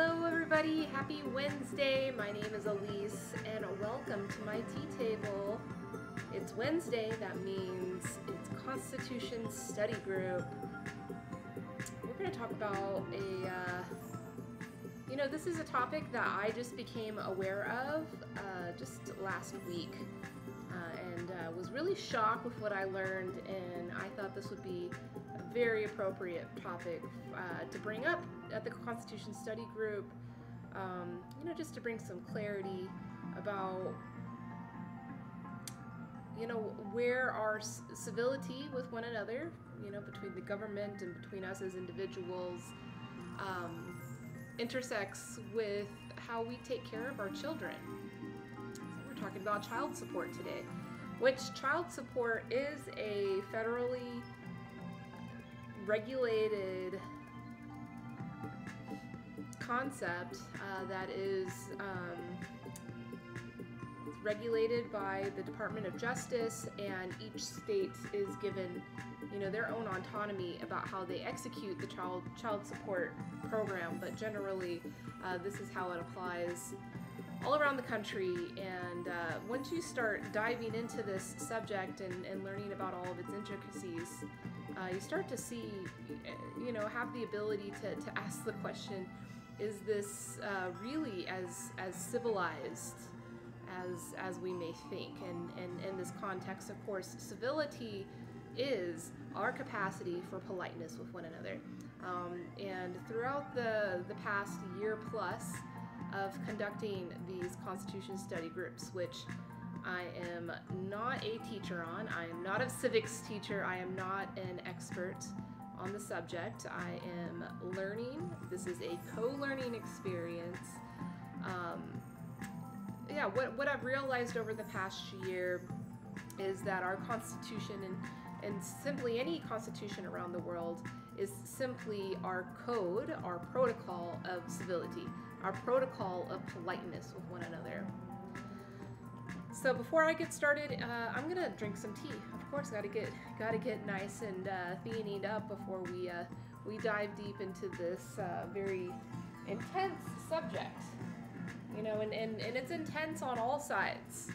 everybody. Happy Wednesday. My name is Elise, and welcome to my tea table. It's Wednesday, that means it's Constitution Study Group. We're going to talk about a, uh, you know, this is a topic that I just became aware of uh, just last week. Was really shocked with what I learned, and I thought this would be a very appropriate topic uh, to bring up at the Constitution Study Group um, you know, just to bring some clarity about, you know, where our civility with one another, you know, between the government and between us as individuals, um, intersects with how we take care of our children. So we're talking about child support today, which child support is a federally regulated concept uh, that is um, regulated by the Department of Justice, and each state is given, you know, their own autonomy about how they execute the child child support program. But generally, uh, this is how it applies all around the country. And uh, once you start diving into this subject and, and learning about all of its intricacies, uh, you start to see, you know, have the ability to, to ask the question is this uh, really as as civilized as as we may think and, and in this context of course civility is our capacity for politeness with one another um, and throughout the the past year plus of conducting these constitution study groups which I am not a teacher on. I am not a civics teacher. I am not an expert on the subject. I am learning. This is a co-learning experience. Um, yeah, what, what I've realized over the past year is that our Constitution and, and simply any constitution around the world is simply our code, our protocol of civility, our protocol of politeness with one another. So before I get started, uh, I'm gonna drink some tea. Of course, gotta get gotta get nice and uh, theanine up before we uh, we dive deep into this uh, very intense subject. You know, and, and, and it's intense on all sides.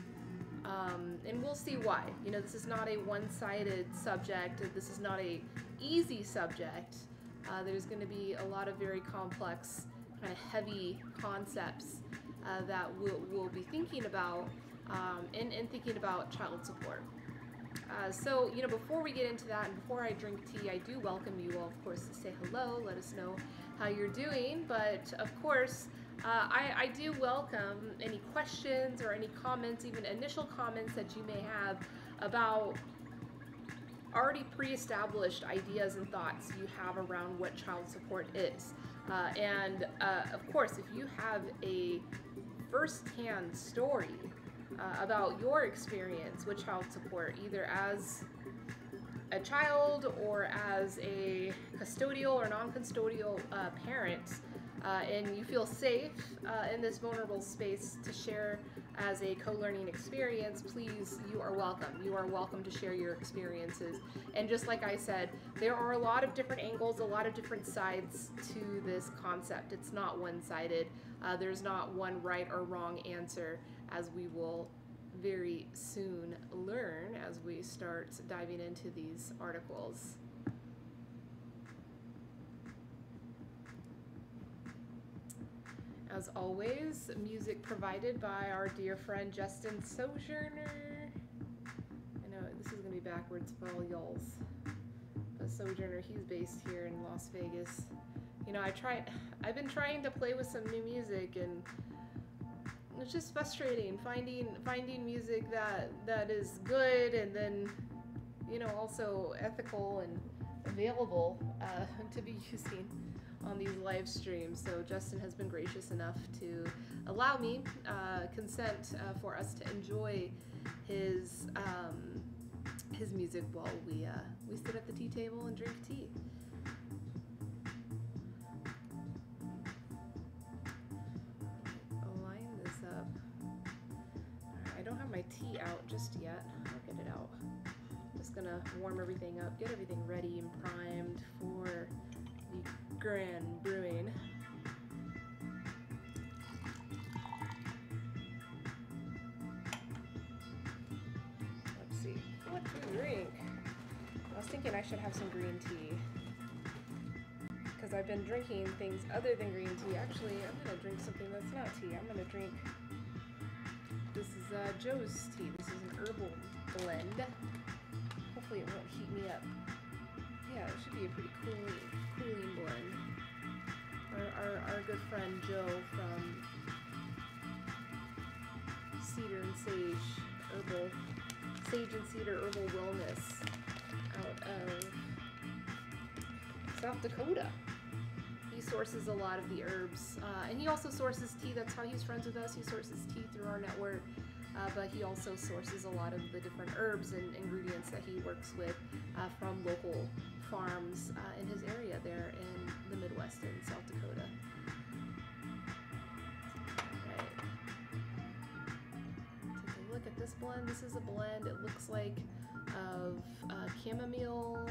Um, and we'll see why. You know, this is not a one-sided subject. This is not a easy subject. Uh, there's going to be a lot of very complex, kind of heavy concepts uh, that we'll, we'll be thinking about um, and, and thinking about child support. Uh, so, you know, before we get into that and before I drink tea, I do welcome you all, of course, to say hello, let us know how you're doing. But, of course, uh, I, I, do welcome any questions or any comments, even initial comments that you may have about already pre-established ideas and thoughts you have around what child support is. Uh, and, uh, of course, if you have a first-hand story uh, about your experience with child support, either as a child or as a custodial or non-custodial uh, parent, uh, and you feel safe uh, in this vulnerable space to share as a co-learning experience, please, you are welcome. You are welcome to share your experiences. And just like I said, there are a lot of different angles, a lot of different sides to this concept. It's not one-sided. Uh, there's not one right or wrong answer as we will very soon learn as we start diving into these articles. As always, music provided by our dear friend Justin Sojourner. I know this is going to be backwards for all y'alls. But Sojourner, he's based here in Las Vegas. You know, I tried, I've been trying to play with some new music and it's just frustrating finding finding music that that is good and then you know also ethical and available uh, to be using on these live streams. So Justin has been gracious enough to allow me uh, consent uh, for us to enjoy his um, his music while we uh, we sit at the tea table and drink tea. Line this up. I don't have my tea out just yet. I'll get it out. Just gonna warm everything up, get everything ready and primed for Grand Brewing. Let's see, what to drink? I was thinking I should have some green tea because I've been drinking things other than green tea. Actually, I'm gonna drink something that's not tea. I'm gonna drink, this is uh, Joe's tea. This is an herbal blend. Hopefully it won't heat me up. Yeah, it should be a pretty cooling, cooling blend. Our, our, our good friend Joe from Cedar and Sage Herbal, Sage and Cedar Herbal Wellness out of South Dakota. He sources a lot of the herbs, uh, and he also sources tea. That's how he's friends with us. He sources tea through our network, uh, but he also sources a lot of the different herbs and ingredients that he works with uh, from local farms uh, in his area there in the Midwest in South Dakota. Take a look at this blend. This is a blend. It looks like of uh, chamomile.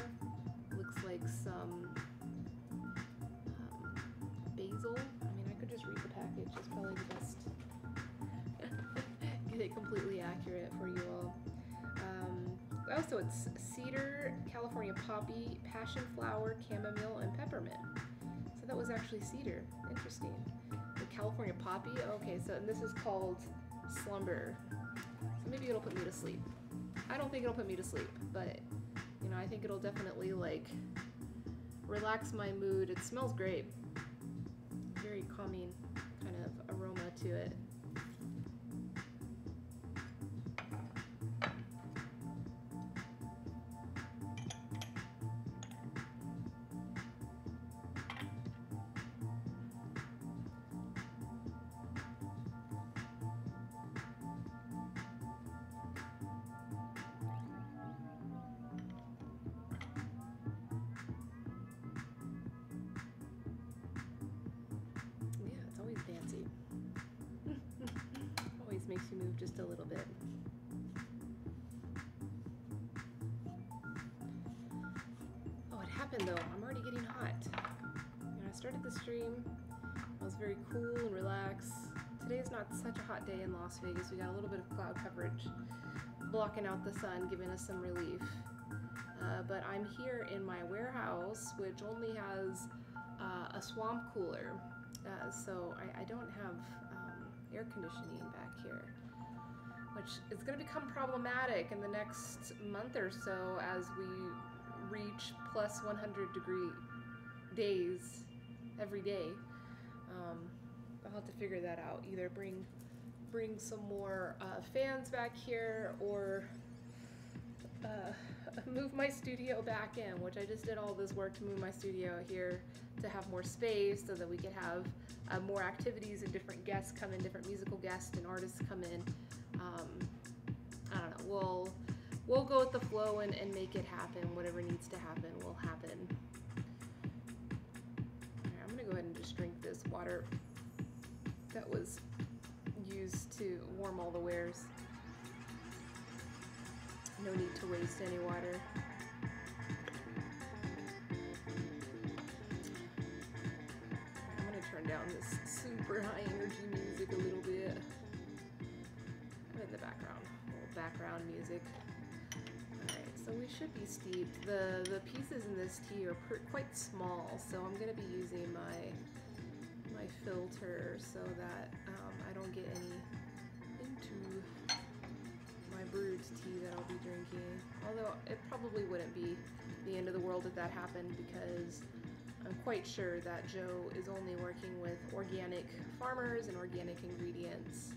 Looks like some um, basil. I mean, I could just read the package. It's probably the best. Completely accurate for you all. Um, oh, so it's cedar, California poppy, passion flower, chamomile, and peppermint. So that was actually cedar. Interesting. The California poppy. Okay, so and this is called slumber. So maybe it'll put me to sleep. I don't think it'll put me to sleep, but you know, I think it'll definitely like relax my mood. It smells great. Very calming kind of aroma to it. Though? I'm already getting hot. You I started the stream. I was very cool and relaxed. Today is not such a hot day in Las Vegas. We got a little bit of cloud coverage blocking out the sun, giving us some relief. Uh, but I'm here in my warehouse, which only has uh, a swamp cooler. Uh, so I, I don't have um, air conditioning back here, which is going to become problematic in the next month or so as we reach plus 100 degree days every day. Um, I'll have to figure that out. Either bring bring some more uh, fans back here or uh, move my studio back in, which I just did all this work to move my studio here to have more space so that we could have uh, more activities and different guests come in, different musical guests and artists come in. Um, I don't know. We'll we'll go with the flow and, and make it happen. Whatever needs to happen will happen. Alright, I'm gonna go ahead and just drink this water that was used to warm all the wares. No need to waste any water. I'm gonna turn down this super high energy music a little bit. In the background, a little background music. We should be steeped. The the pieces in this tea are quite small, so I'm gonna be using my my filter so that um, I don't get any into my brewed tea that I'll be drinking. Although it probably wouldn't be the end of the world if that happened because I'm quite sure that Joe is only working with organic farmers and organic ingredients.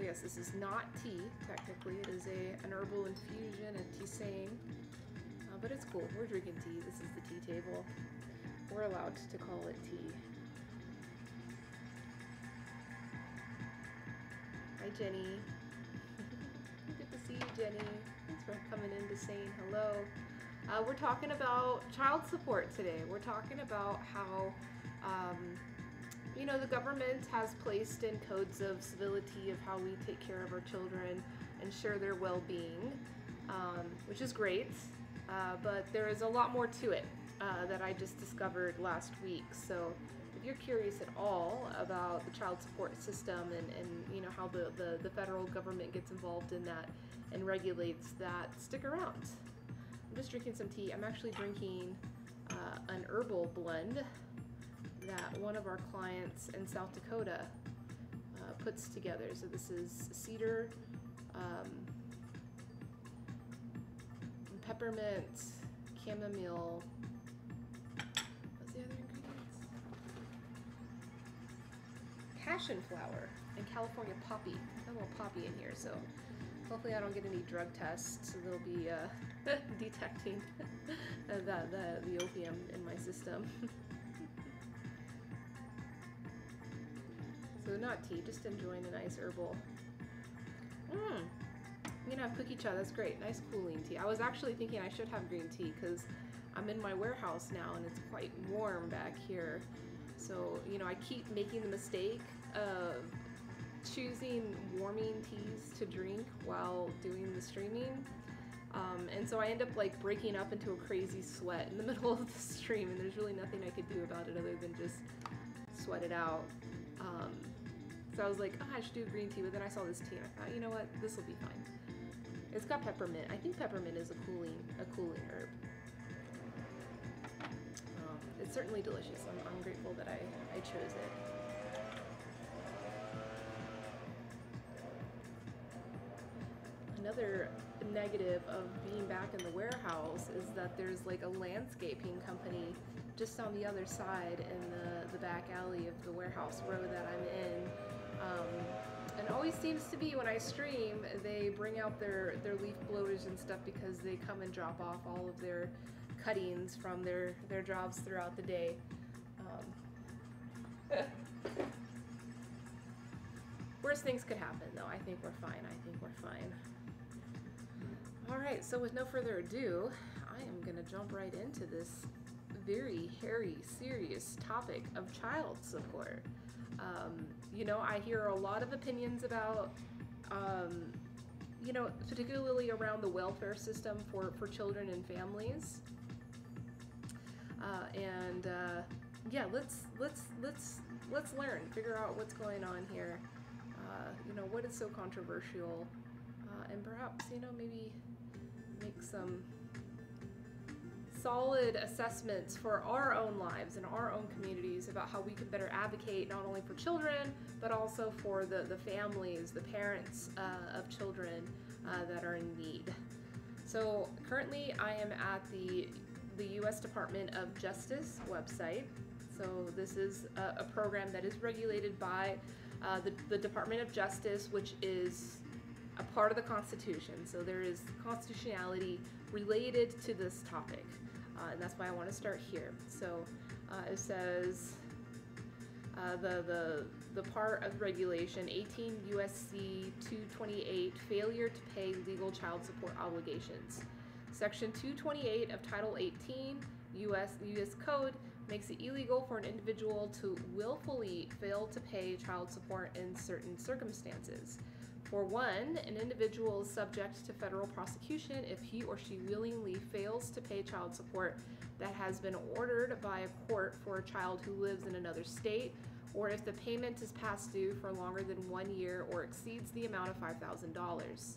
So yes, this is not tea, technically. It is a an herbal infusion, a tisane. Uh, but it's cool. We're drinking tea. This is the tea table. We're allowed to call it tea. Hi, Jenny. Good to see you, Jenny. Thanks for coming in to saying hello. Uh, we're talking about child support today. We're talking about how, um, you know, the government has placed in codes of civility of how we take care of our children, ensure their well-being, um, which is great. Uh, but there is a lot more to it uh, that I just discovered last week. So if you're curious at all about the child support system and, and you know how the, the, the federal government gets involved in that and regulates that, stick around. I'm just drinking some tea. I'm actually drinking uh, an herbal blend that one of our clients in South Dakota uh, puts together. So this is cedar, um, peppermint, chamomile. What's the other ingredients? Passion flower and California poppy. A little poppy in here, so hopefully I don't get any drug tests. So they'll be uh, detecting the, the, the opium in my system. so not tea, just enjoying a nice herbal. Mmm. I'm gonna have cookie chai. That's great. Nice cooling tea. I was actually thinking I should have green tea because I'm in my warehouse now and it's quite warm back here. So, you know, I keep making the mistake of choosing warming teas to drink while doing the streaming. Um, and so I end up like breaking up into a crazy sweat in the middle of the stream, and there's really nothing I could do about it other than just sweat it out. Um, so I was like, oh, I should do green tea, but then I saw this tea and I thought, you know what, this will be fine. It's got peppermint. I think peppermint is a cooling a cooling herb. Um, it's certainly delicious. I'm, I'm grateful that I, I chose it. Another negative of being back in the warehouse is that there's like a landscaping company just on the other side in the, the back alley of the warehouse row that I'm in. Um, and always seems to be when I stream, they bring out their, their leaf blowers and stuff because they come and drop off all of their cuttings from their, their jobs throughout the day. Um, worst things could happen though. I think we're fine. I think we're fine. All right, so with no further ado, I am gonna jump right into this very hairy, serious topic of child support. Um, you know, I hear a lot of opinions about, um, you know, particularly around the welfare system for, for children and families. Uh, and uh, yeah, let's let's let's let's learn, figure out what's going on here. Uh, you know, what is so controversial, uh, and perhaps you know maybe make some solid assessments for our own lives and our own communities about how we can better advocate not only for children but also for the, the families, the parents uh, of children uh, that are in need. So currently I am at the, the U.S. Department of Justice website. So this is a, a program that is regulated by uh, the, the Department of Justice, which is a part of the Constitution. So there is constitutionality related to this topic uh, and that's why I want to start here. So uh, it says uh, the the the part of regulation 18 USC 228 failure to pay legal child support obligations. Section 228 of Title 18 US US Code makes it illegal for an individual to willfully fail to pay child support in certain circumstances. For one, an individual is subject to federal prosecution if he or she willingly fails to pay child support that has been ordered by a court for a child who lives in another state, or if the payment is past due for longer than one year or exceeds the amount of $5,000.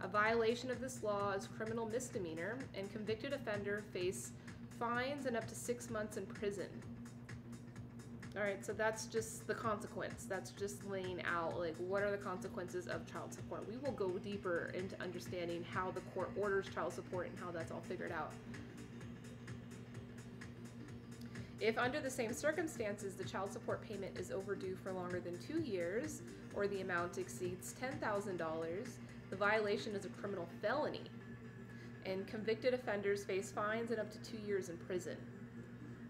A violation of this law is criminal misdemeanor, and convicted offender face fines and up to six months in prison. All right, so that's just the consequence. That's just laying out like what are the consequences of child support. We will go deeper into understanding how the court orders child support and how that's all figured out. If under the same circumstances the child support payment is overdue for longer than two years or the amount exceeds $10,000, the violation is a criminal felony and convicted offenders face fines and up to two years in prison.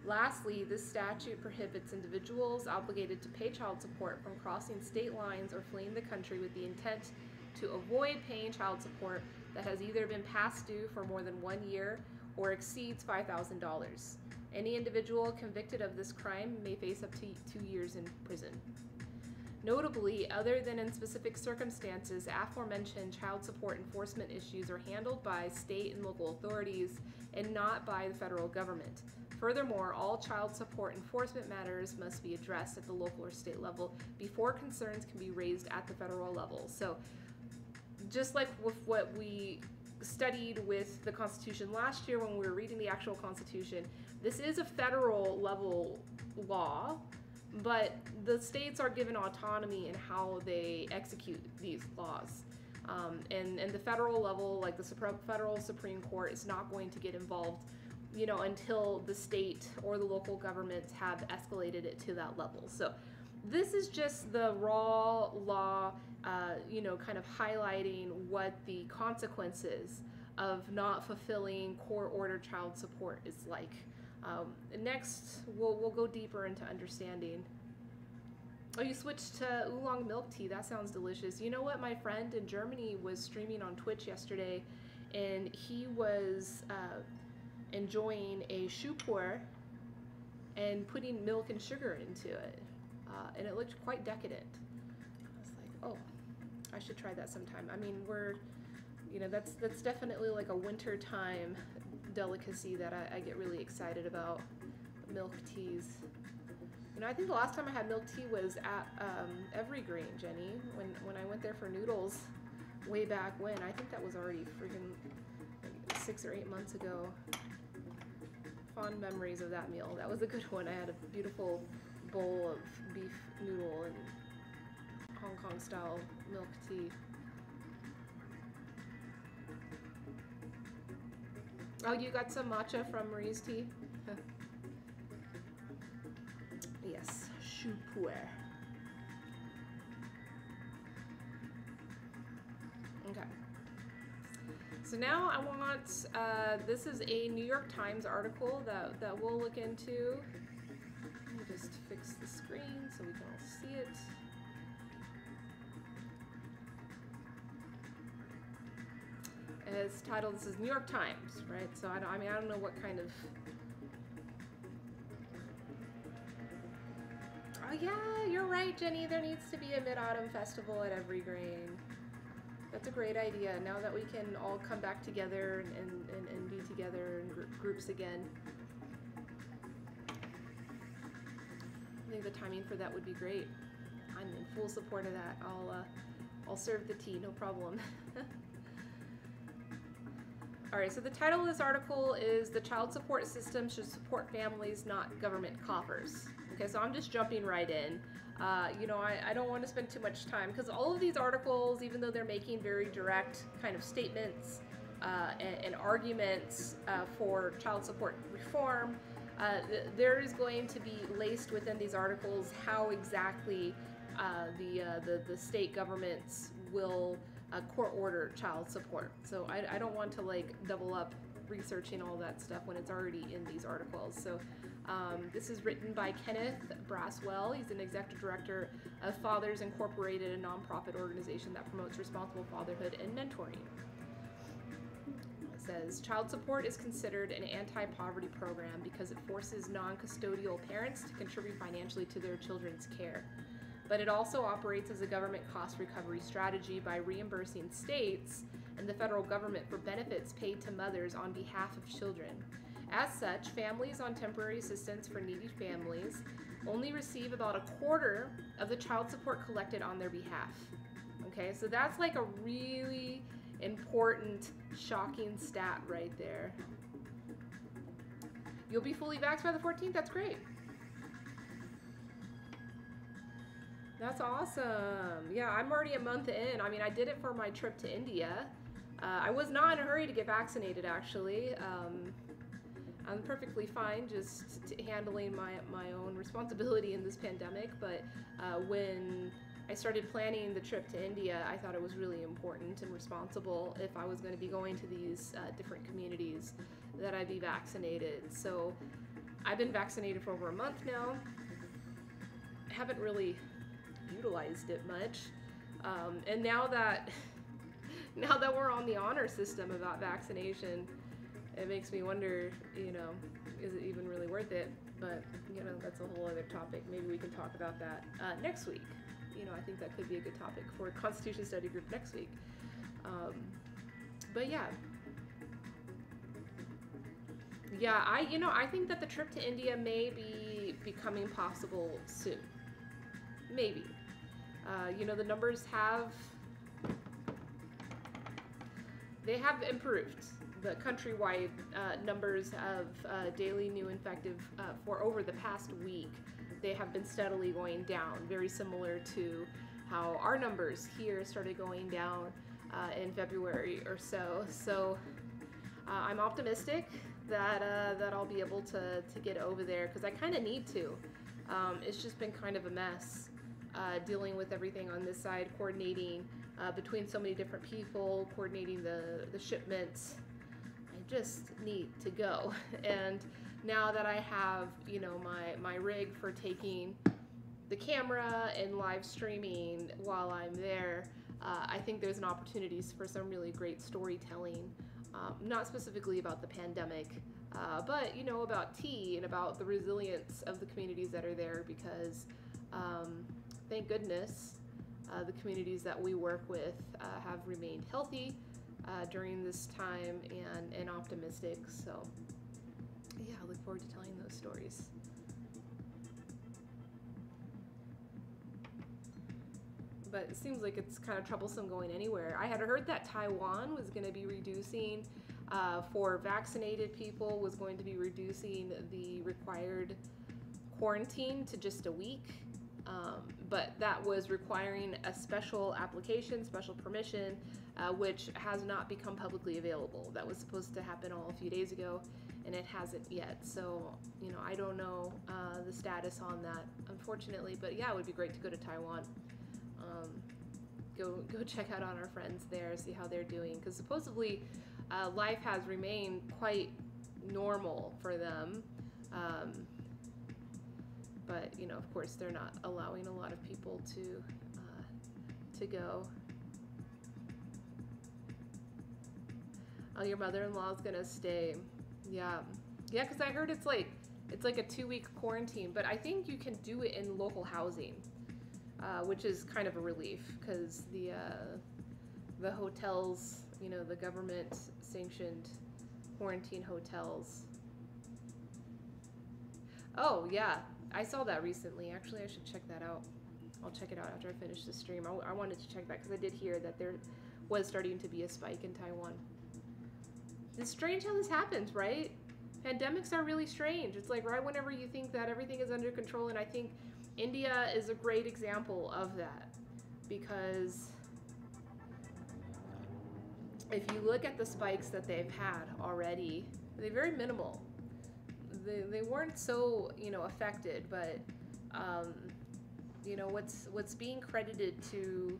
Lastly, this statute prohibits individuals obligated to pay child support from crossing state lines or fleeing the country with the intent to avoid paying child support that has either been past due for more than one year or exceeds $5,000. Any individual convicted of this crime may face up to two years in prison. Notably, other than in specific circumstances, aforementioned child support enforcement issues are handled by state and local authorities and not by the federal government. Furthermore, all child support enforcement matters must be addressed at the local or state level before concerns can be raised at the federal level. So, just like with what we studied with the Constitution last year when we were reading the actual Constitution, this is a federal level law, but the states are given autonomy in how they execute these laws. Um, and, and the federal level, like the federal Supreme Court, is not going to get involved, you know, until the state or the local governments have escalated it to that level. So this is just the raw law, uh, you know, kind of highlighting what the consequences of not fulfilling court order child support is like. Um, next, we'll, we'll go deeper into understanding Oh, you switched to oolong milk tea. That sounds delicious. You know what? My friend in Germany was streaming on Twitch yesterday, and he was uh, enjoying a Shou Pu'er and putting milk and sugar into it, uh, and it looked quite decadent. I was like, oh, I should try that sometime. I mean, we're, you know, that's that's definitely like a winter time delicacy that I, I get really excited about. Milk teas. You know, I think the last time I had milk tea was at um, Evergreen, Jenny, when, when I went there for noodles way back when. I think that was already freaking like six or eight months ago. Fond memories of that meal. That was a good one. I had a beautiful bowl of beef noodle and Hong Kong style milk tea. Oh, you got some matcha from Marie's tea? Yes, Shou Pu'er. Okay. So now I want, uh, this is a New York Times article that, that we'll look into. Let me just fix the screen so we can all see it. It's titled, this is New York Times, right? So I, don't, I mean, I don't know what kind of Oh yeah, you're right, Jenny. There needs to be a Mid-Autumn Festival at every Evergreen. That's a great idea. Now that we can all come back together and, and, and be together in gr groups again. I think the timing for that would be great. I'm in full support of that. I'll, uh, I'll serve the tea, no problem. All right, so the title of this article is The Child Support System Should Support Families, Not Government Coffers. Okay, so I'm just jumping right in. Uh, you know, I, I don't want to spend too much time because all of these articles, even though they're making very direct kind of statements uh, and, and, arguments uh, for child support reform, uh, th there is going to be laced within these articles how exactly uh, the, uh, the, the state governments will court order child support. So I, I don't want to like double up researching all that stuff when it's already in these articles. So um, this is written by Kenneth Braswell. He's an executive director of Fathers Incorporated, a nonprofit organization that promotes responsible fatherhood and mentoring. It says child support is considered an anti poverty program because it forces non custodial parents to contribute financially to their children's care. But it also operates as a government cost recovery strategy by reimbursing states and the federal government for benefits paid to mothers on behalf of children. As such, families on temporary assistance for needy families only receive about a quarter of the child support collected on their behalf. Okay, so that's like a really important, shocking stat right there. You'll be fully vaxxed by the 14th? That's great. That's awesome. Yeah, I'm already a month in. I mean, I did it for my trip to India. Uh, I was not in a hurry to get vaccinated, actually. Um, I'm perfectly fine just handling my, my own responsibility in this pandemic. But uh, when I started planning the trip to India, I thought it was really important and responsible if I was going to be going to these uh, different communities that I be vaccinated. So I've been vaccinated for over a month now. Haven't really utilized it much. Um, and now that now that we're on the honor system about vaccination, it makes me wonder, you know, is it even really worth it? But, you know, that's a whole other topic. Maybe we can talk about that uh, next week. You know, I think that could be a good topic for Constitution Study Group next week. Um, but yeah. yeah, I you know I think that the trip to India may be becoming possible soon. Maybe. Uh, you know the numbers have they have improved. The countrywide uh, numbers of uh, daily new infective uh, for over the past week, they have been steadily going down, very similar to how our numbers here started going down uh, in February or so. So uh, I'm optimistic that uh, that I'll be able to to get over there because I kind of need to. Um, it's just been kind of a mess dealing with everything on this side, coordinating uh, between so many different people, coordinating the the shipments. I just need to go, and now that I have you know my my rig for taking the camera and live streaming while I'm there, uh, I think there's an opportunities for some really great storytelling um, not specifically about the pandemic, uh, but you know about tea and about the resilience of the communities that are there because um, thank goodness uh, the communities that we work with uh, have remained healthy uh, during this time and, and optimistic. So, yeah, I look forward to telling those stories. but it seems like it's kind of troublesome going anywhere. I had heard that Taiwan was going to be reducing uh, for vaccinated people was going to be reducing the required quarantine to just a week. Um, but that was requiring a special application, special permission, uh, which has not become publicly available. That was supposed to happen all a few days ago, and it hasn't yet. So, you know, I don't know uh, the status on that, unfortunately. But yeah, it would be great to go to Taiwan um, go go check out on our friends there, see how they're doing. Because supposedly, uh, life has remained quite normal for them. Um, but you know, of course, they're not allowing a lot of people to uh, to go. Oh, your mother-in-law is gonna stay. Yeah, yeah, because I heard it's like it's like a two-week quarantine, but I think you can do it in local housing uh, which is kind of a relief because the uh, the hotels, you know, the government sanctioned quarantine hotels. Oh yeah, I saw that recently. Actually, I should check that out. I'll check it out after I finish the stream. I, I wanted to check that because I did hear that there was starting to be a spike in Taiwan. It's strange how this happens, right? Pandemics are really strange. It's like right whenever you think that everything is under control, and I think India is a great example of that because if you look at the spikes that they've had already, they're very minimal. They, they weren't so you know affected, but um, you know what's what's being credited to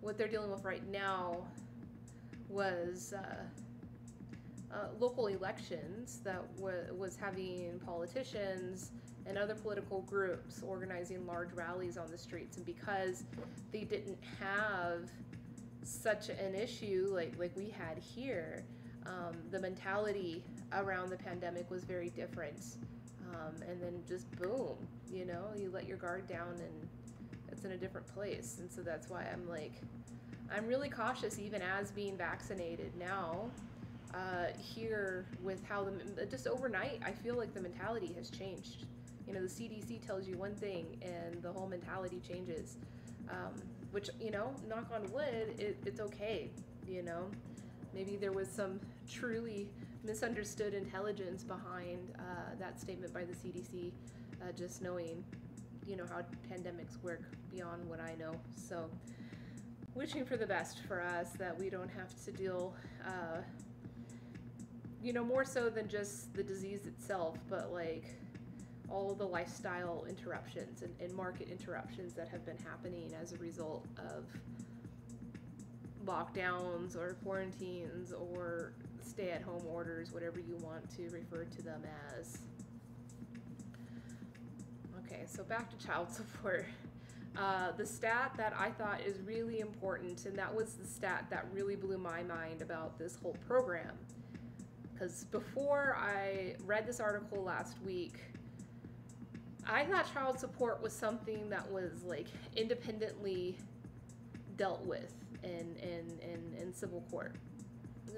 what they're dealing with right now was uh, uh, local elections that was having politicians and other political groups organizing large rallies on the streets. And because they didn't have such an issue like, like we had here, um, the mentality around the pandemic was very different. Um, and then just boom, you know, you let your guard down and it's in a different place. And so that's why I'm like, I'm really cautious, even as being vaccinated now. Uh, here with how the just overnight, I feel like the mentality has changed you know the CDC tells you one thing and the whole mentality changes. Um, which you know, knock on wood, it, it's okay. You know, maybe there was some truly misunderstood intelligence behind uh, that statement by the CDC. Uh, just knowing, you know, how pandemics work beyond what I know. So, wishing for the best for us that we don't have to deal. Uh, you know, more so than just the disease itself, but like all the lifestyle interruptions and, and market interruptions that have been happening as a result of lockdowns or quarantines or stay at home orders, whatever you want to refer to them as. Okay, so back to child support. Uh, the stat that I thought is really important, and that was the stat that really blew my mind about this whole program. Because before I read this article last week, I thought child support was something that was like independently dealt with in in in, in civil court.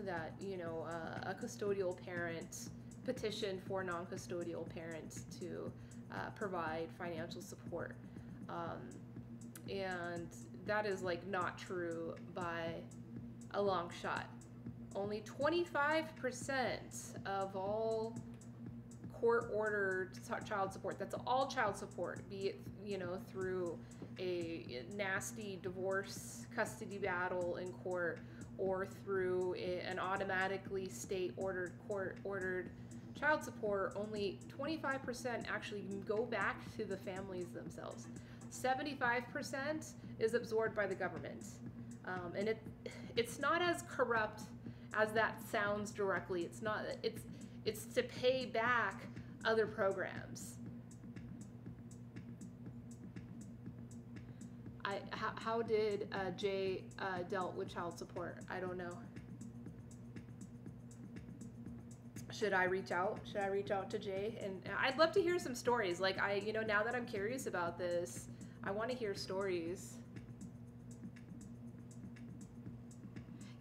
That you know uh, a custodial parent petition for non-custodial parents to uh, provide financial support, um, and that is like not true by a long shot. Only 25% of all court ordered child support, that's all child support, be it, you know, through a nasty divorce custody battle in court or through a, an automatically state ordered court ordered child support, only 25% actually go back to the families themselves. 75% is absorbed by the government. Um, and it it's not as corrupt as that sounds directly. It's not it's it's to pay back other programs. I how, how did uh, Jay uh, dealt with child support? I don't know. Should I reach out? Should I reach out to Jay? And I'd love to hear some stories. Like I, you know, now that I'm curious about this, I want to hear stories.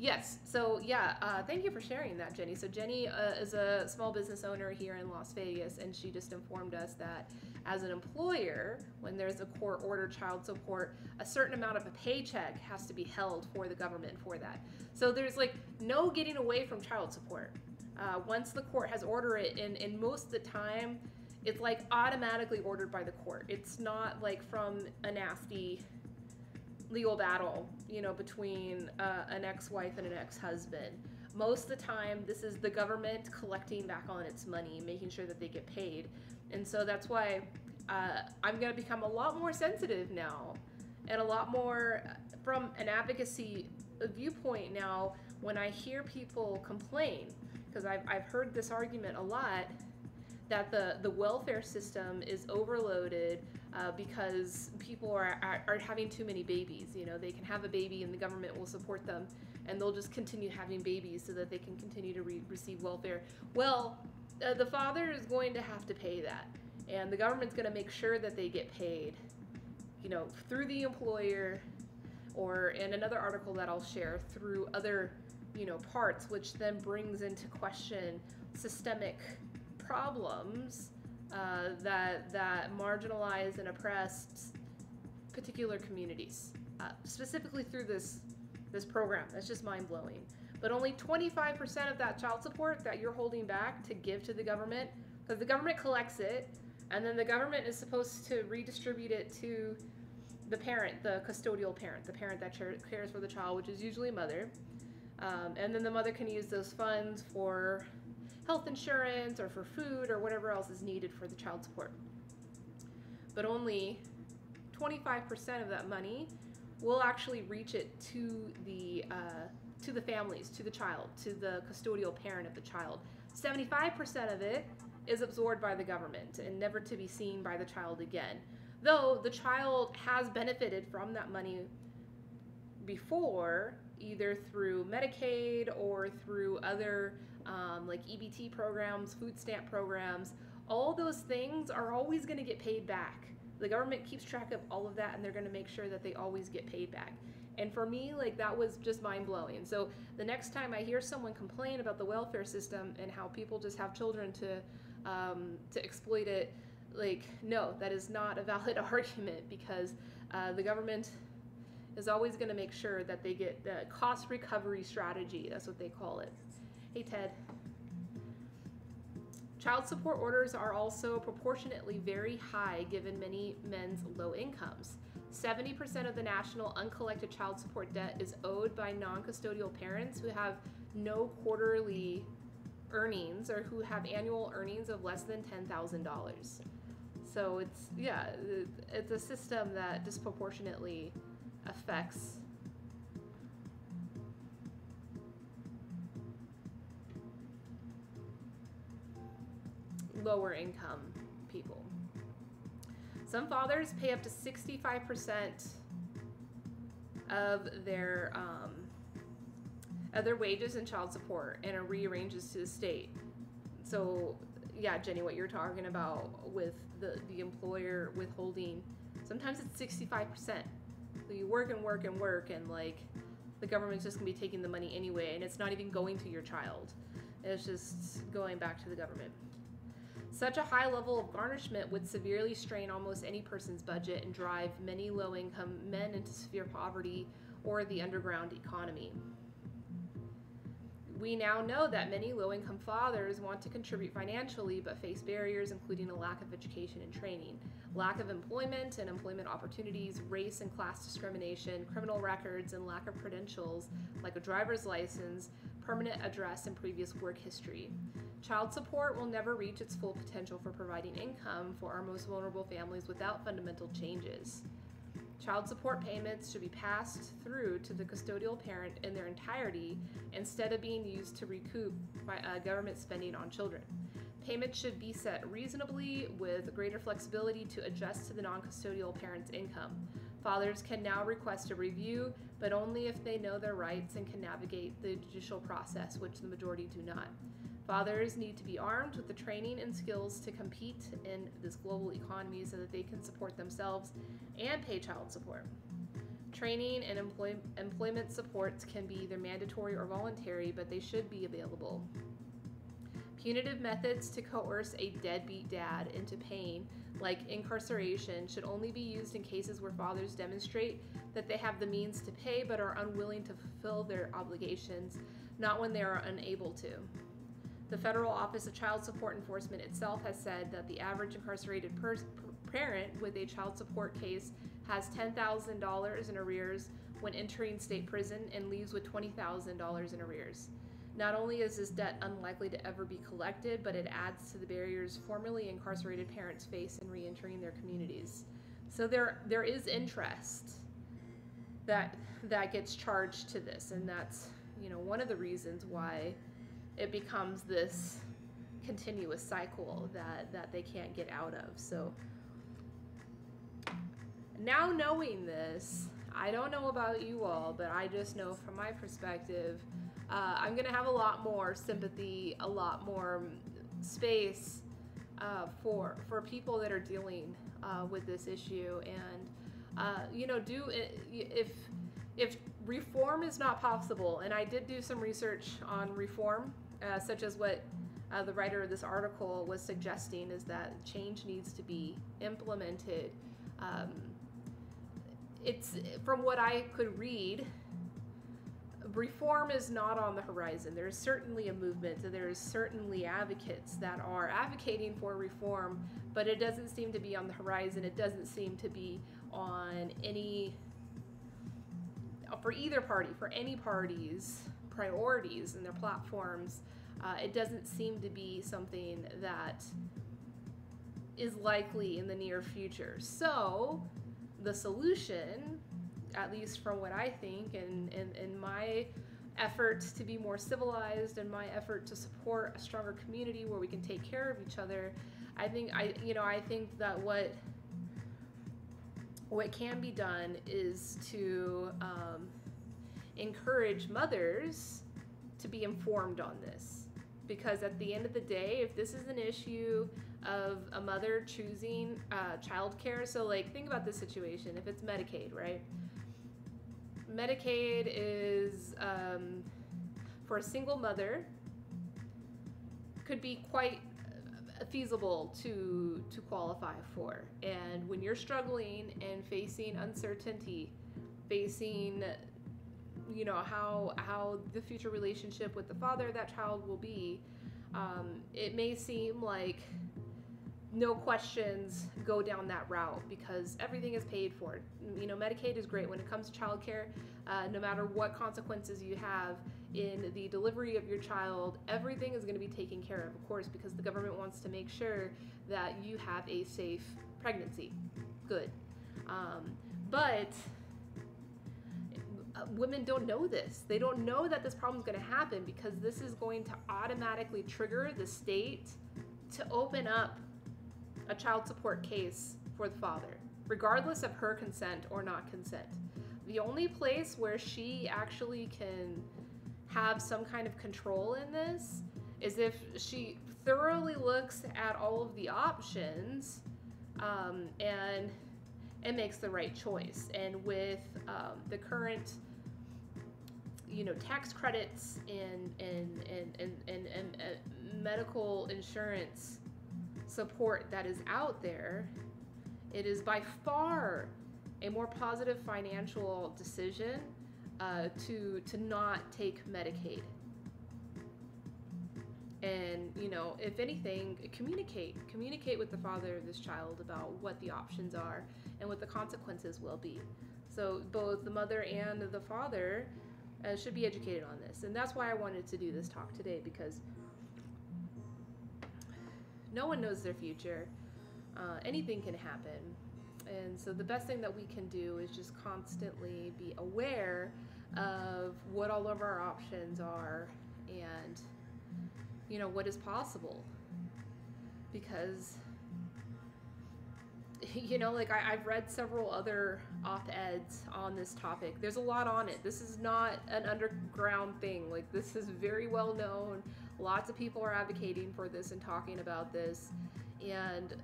Yes. So yeah, uh, thank you for sharing that, Jenny. So Jenny uh, is a small business owner here in Las Vegas, and she just informed us that as an employer, when there's a court order child support, a certain amount of a paycheck has to be held for the government for that. So there's like no getting away from child support. Uh, once the court has ordered it, and, and most of the time, it's like automatically ordered by the court. It's not like from a nasty legal battle, you know, between uh, an ex-wife and an ex-husband. Most of the time, this is the government collecting back on its money, making sure that they get paid. And so that's why uh, I'm going to become a lot more sensitive now and a lot more uh, from an advocacy viewpoint now when I hear people complain, because I've, I've heard this argument a lot that the, the welfare system is overloaded uh, because people are, are, are, having too many babies. You know, they can have a baby and the government will support them and they'll just continue having babies so that they can continue to re- receive welfare. Well, uh, the father is going to have to pay that and the government's going to make sure that they get paid, you know, through the employer or in another article that I'll share through other, you know, parts, which then brings into question systemic problems uh, that that marginalized and oppressed particular communities, uh, specifically through this this program. That's just mind blowing. But only 25% of that child support that you're holding back to give to the government, because the government collects it, and then the government is supposed to redistribute it to the parent, the custodial parent, the parent that cares for the child, which is usually a mother. Um, and then the mother can use those funds for health insurance or for food or whatever else is needed for the child support. But only 25% of that money will actually reach it to the uh, to the families, to the child, to the custodial parent of the child. 75% of it is absorbed by the government and never to be seen by the child again. Though the child has benefited from that money before, either through Medicaid or through other um, like EBT programs, food stamp programs, all those things are always going to get paid back. The government keeps track of all of that and they're going to make sure that they always get paid back. And for me, like that was just mind blowing. So the next time I hear someone complain about the welfare system and how people just have children to um, to exploit it, like no, that is not a valid argument because uh, the government is always going to make sure that they get the cost recovery strategy. That's what they call it. Hey, Ted. Child support orders are also proportionately very high given many men's low incomes. 70% of the national uncollected child support debt is owed by non custodial parents who have no quarterly earnings or who have annual earnings of less than $10,000. So it's, yeah, it's a system that disproportionately affects lower income people. Some fathers pay up to 65% of their um, of their wages and child support and it rearranges to the state. So yeah, Jenny, what you're talking about with the, the employer withholding, sometimes it's 65%. So you work and work and work and like the government's just gonna be taking the money anyway and it's not even going to your child. It's just going back to the government. Such a high level of garnishment would severely strain almost any person's budget and drive many low income men into severe poverty or the underground economy. We now know that many low income fathers want to contribute financially but face barriers, including a lack of education and training, lack of employment and employment opportunities, race and class discrimination, criminal records, and lack of credentials like a driver's license, permanent address, and previous work history. Child support will never reach its full potential for providing income for our most vulnerable families without fundamental changes. Child support payments should be passed through to the custodial parent in their entirety instead of being used to recoup uh, government spending on children. Payments should be set reasonably with greater flexibility to adjust to the non custodial parent's income. Fathers can now request a review, but only if they know their rights and can navigate the judicial process, which the majority do not. Fathers need to be armed with the training and skills to compete in this global economy so that they can support themselves and pay child support. Training and employ- employment supports can be either mandatory or voluntary, but they should be available. Punitive methods to coerce a deadbeat dad into paying, like incarceration, should only be used in cases where fathers demonstrate that they have the means to pay but are unwilling to fulfill their obligations, not when they are unable to. The Federal Office of Child Support Enforcement itself has said that the average incarcerated per- parent with a child support case has $10,000 in arrears when entering state prison and leaves with $20,000 in arrears. Not only is this debt unlikely to ever be collected, but it adds to the barriers formerly incarcerated parents face in reentering their communities. So there there is interest that that gets charged to this, and that's you know one of the reasons why it becomes this continuous cycle that that they can't get out of. So now knowing this, I don't know about you all, but I just know from my perspective, uh, I'm gonna have a lot more sympathy, a lot more space uh, for for people that are dealing uh, with this issue, and uh, you know, do if if reform is not possible, and I did do some research on reform, uh, such as what uh, the writer of this article was suggesting, is that change needs to be implemented. Um, it's from what I could read, reform is not on the horizon. There is certainly a movement, there is certainly advocates that are advocating for reform, but it doesn't seem to be on the horizon. It doesn't seem to be on any for either party, for any party's priorities and their platforms. Uh, it doesn't seem to be something that is likely in the near future. So, the solution, at least from what I think, and in my efforts to be more civilized and my effort to support a stronger community where we can take care of each other, I think I you know I think that what what can be done is to um, encourage mothers to be informed on this. Because at the end of the day if this is an issue of a mother choosing uh, childcare so like think about this situation if it's medicaid right? Medicaid is um, for a single mother could be quite feasible to to qualify for. And when you're struggling and facing uncertainty facing you know how how the future relationship with the father of that child will be um, it may seem like no questions go down that route because everything is paid for. You know medicaid is great when it comes to childcare uh, no matter what consequences you have in the delivery of your child everything is going to be taken care of of course because the government wants to make sure that you have a safe pregnancy. Good. Um, but women don't know this. They don't know that this problem is going to happen because this is going to automatically trigger the state to open up a child support case for the father, regardless of her consent or not consent. The only place where she actually can have some kind of control in this is if she thoroughly looks at all of the options um, and and makes the right choice. And with um, the current you know tax credits and and and and, and, and uh, medical insurance support that is out there, it is by far a more positive financial decision uh, to to not take Medicaid. And you know, if anything, communicate communicate with the father of this child about what the options are and what the consequences will be. So both the mother and the father uh, should be educated on this, and that's why I wanted to do this talk today because no one knows their future. Uh, anything can happen. And so the best thing that we can do is just constantly be aware of what all of our options are and you know what is possible because you know like I, have read several other op-eds on this topic there's a lot on it this is not an underground thing like this is very well known lots of people are advocating for this and talking about this and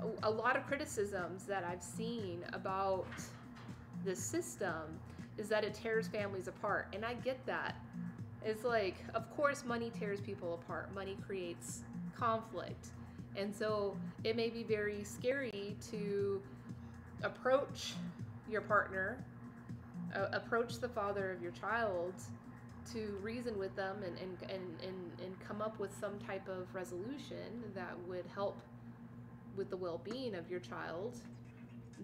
a, a lot of criticisms that i've seen about this system is that it tears families apart. And I get that. It's like, of course, money tears people apart, money creates conflict. And so it may be very scary to approach your partner, uh, approach the father of your child to reason with them and, and, and, and, and come up with some type of resolution that would help with the well being of your child.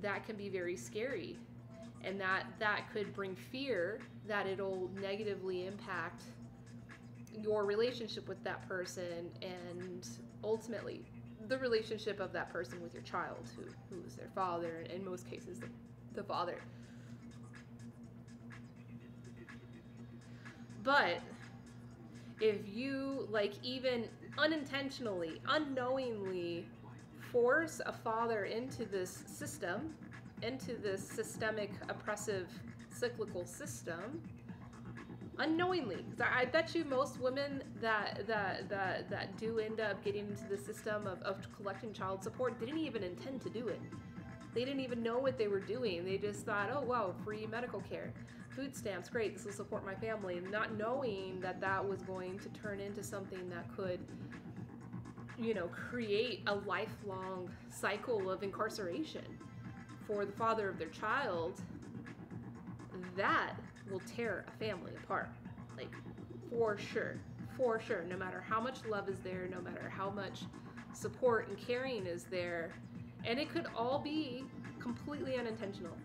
That can be very scary and that that could bring fear that it'll negatively impact your relationship with that person and ultimately the relationship of that person with your child who, who is their father and in most cases the, the father. But if you like even unintentionally unknowingly force a father into this system into this systemic, oppressive, cyclical system unknowingly. I, I, bet you most women that that that that do end up getting into the system of, of collecting child support didn't even intend to do it. They didn't even know what they were doing. They just thought, oh wow, free medical care, food stamps, great, this will support my family, not knowing that that was going to turn into something that could you know create a lifelong cycle of incarceration for the father of their child, that will tear a family apart. Like, for sure. For sure. No matter how much love is there, no matter how much support and caring is there. And it could all be completely unintentional,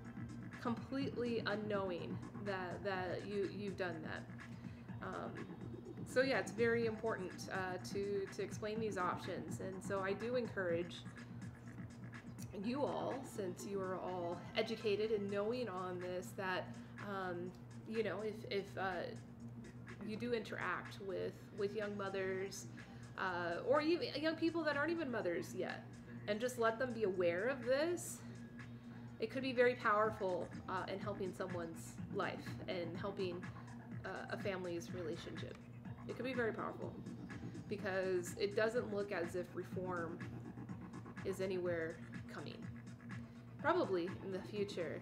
completely unknowing that, that you, you've done that. Um, so yeah, it's very important uh, to, to explain these options. And so I do encourage you all, since you are all educated and knowing on this, that um, you know if if uh, you do interact with with young mothers uh, or even young people that aren't even mothers yet, and just let them be aware of this, it could be very powerful uh, in helping someone's life and helping uh, a family's relationship. It could be very powerful because it doesn't look as if reform is anywhere coming. Probably in the future.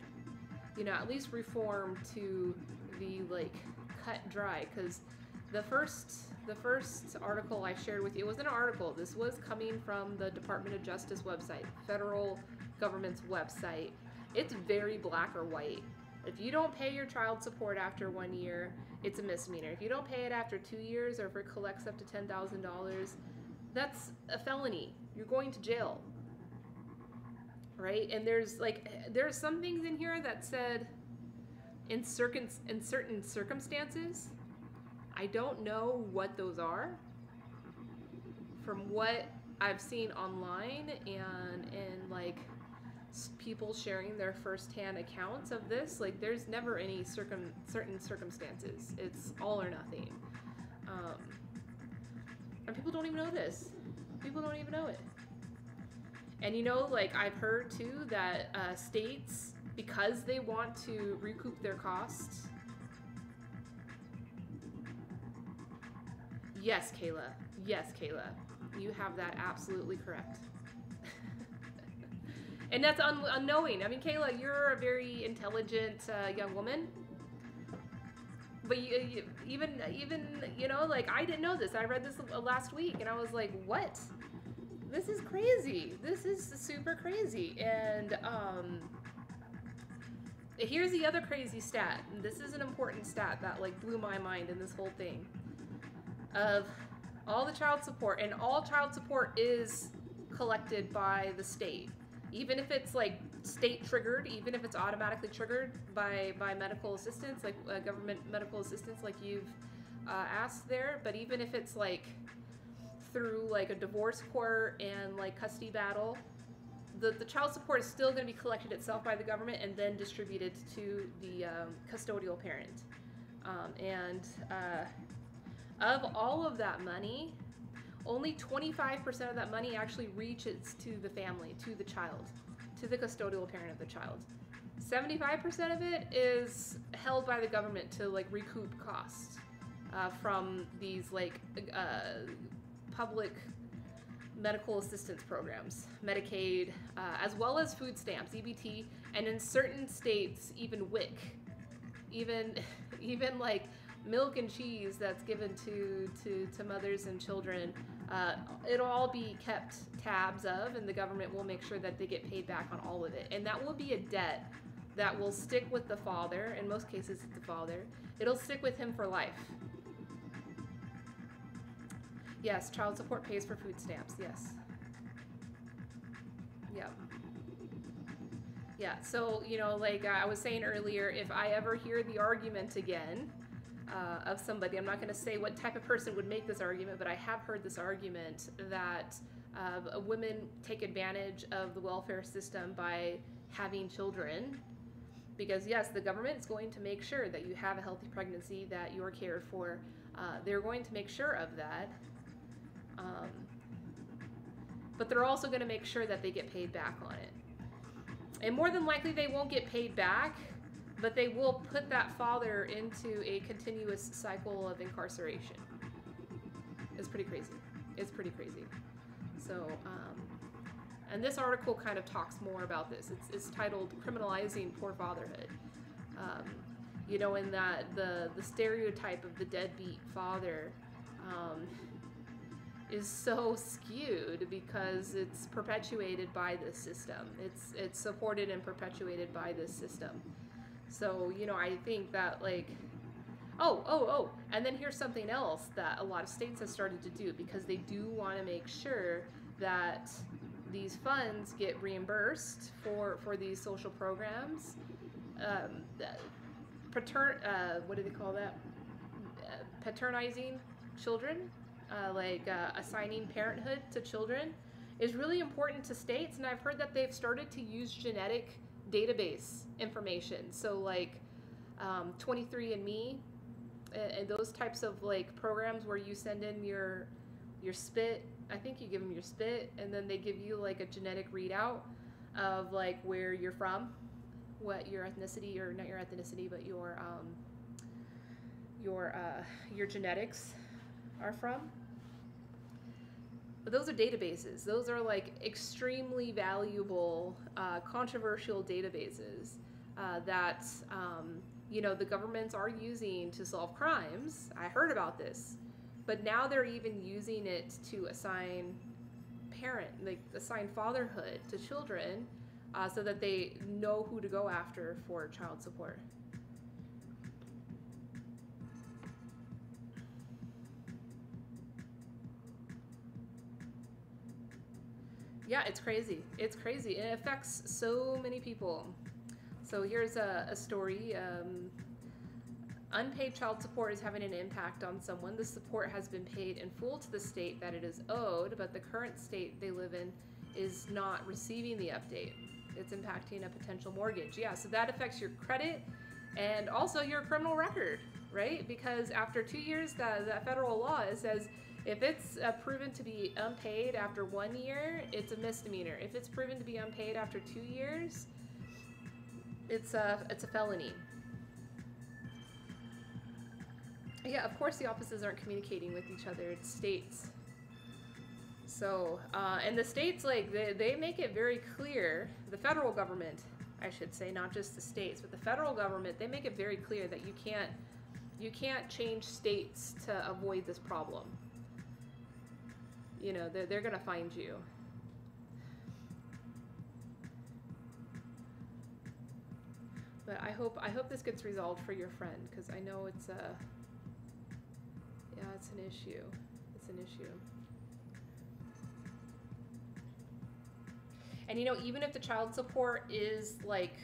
You know, at least reform to the like cut dry because the first the first article I shared with you was an article. This was coming from the Department of Justice website, federal government's website. It's very black or white. If you don't pay your child support after one year, it's a misdemeanor. If you don't pay it after two years or if it collects up to $10,000, that's a felony. You're going to jail right? And there's like there's some things in here that said in certain in certain circumstances. I don't know what those are. From what I've seen online and in like people sharing their firsthand accounts of this, like there's never any circum certain circumstances. It's all or nothing. Um, and people don't even know this. People don't even know it. And you know, like I've heard too that uh, states, because they want to recoup their costs. Yes, Kayla. Yes, Kayla. You have that absolutely correct. and that's un- unknowing. I mean, Kayla, you're a very intelligent uh, young woman. but you, you, even even you know like I didn't know this. I read this last week and I was like, what? This is crazy. This is super crazy. And um, here's the other crazy stat. This is an important stat that like blew my mind in this whole thing. Of all the child support, and all child support is collected by the state, even if it's like state triggered, even if it's automatically triggered by by medical assistance, like uh, government medical assistance, like you've uh, asked there. But even if it's like through like a divorce court and like custody battle, the, the child support is still going to be collected itself by the government and then distributed to the um, custodial parent. Um, and uh, of all of that money, only 25% of that money actually reaches to the family, to the child, to the custodial parent of the child. 75% of it is held by the government to like recoup costs uh, from these like uh, public medical assistance programs, Medicaid, uh, as well as food stamps, EBT, and in certain states, even WIC. Even, even like milk and cheese that's given to, to, to mothers and children, uh, it'll all be kept tabs of, and the government will make sure that they get paid back on all of it. And that will be a debt that will stick with the father. In most cases, it's the father. It'll stick with him for life. Yes, child support pays for food stamps. Yes. Yeah. Yeah, so, you know, like I was saying earlier, if I ever hear the argument again uh, of somebody, I'm not going to say what type of person would make this argument, but I have heard this argument that uh, women take advantage of the welfare system by having children. Because, yes, the government is going to make sure that you have a healthy pregnancy, that you're cared for. Uh, they're going to make sure of that. Um, but they're also going to make sure that they get paid back on it. And more than likely, they won't get paid back, but they will put that father into a continuous cycle of incarceration. It's pretty crazy. It's pretty crazy. So, um, and this article kind of talks more about this. It's, it's titled "Criminalizing Poor Fatherhood." Um, you know, in that the the stereotype of the deadbeat father. Um, is so skewed because it's perpetuated by this system. It's it's supported and perpetuated by this system. So, you know, I think that like oh, oh, oh, and then here's something else that a lot of states have started to do because they do want to make sure that these funds get reimbursed for for these social programs. Um, patern, uh, what do they call that? Uh, paternizing children uh, like uh, assigning parenthood to children is really important to states and i've heard that they've started to use genetic database information so like um, 23andme and, and those types of like programs where you send in your your spit i think you give them your spit and then they give you like a genetic readout of like where you're from what your ethnicity or not your ethnicity but your um, your uh, your genetics are from. But those are databases. Those are like extremely valuable, uh, controversial databases uh, that um, you know the governments are using to solve crimes. I heard about this, but now they're even using it to assign parent, like assign fatherhood to children, uh, so that they know who to go after for child support. Yeah, it's crazy. It's crazy. It affects so many people. So here's a, a story. Um, unpaid child support is having an impact on someone. The support has been paid in full to the state that it is owed, but the current state they live in is not receiving the update. It's impacting a potential mortgage. Yeah, so that affects your credit and also your criminal record, right? Because after two years, the, the federal law says if it's uh, proven to be unpaid after one year, it's a misdemeanor. If it's proven to be unpaid after two years, it's a it's a felony. Yeah, of course the offices aren't communicating with each other. It's states. So, uh, and the states like they, they make it very clear. The federal government, I should say, not just the states, but the federal government, they make it very clear that you can't You can't change states to avoid this problem. You know, they're, they're going to find you. But I hope I hope this gets resolved for your friend because I know it's a yeah, it's an issue. It's an issue. And you know, even if the child support is like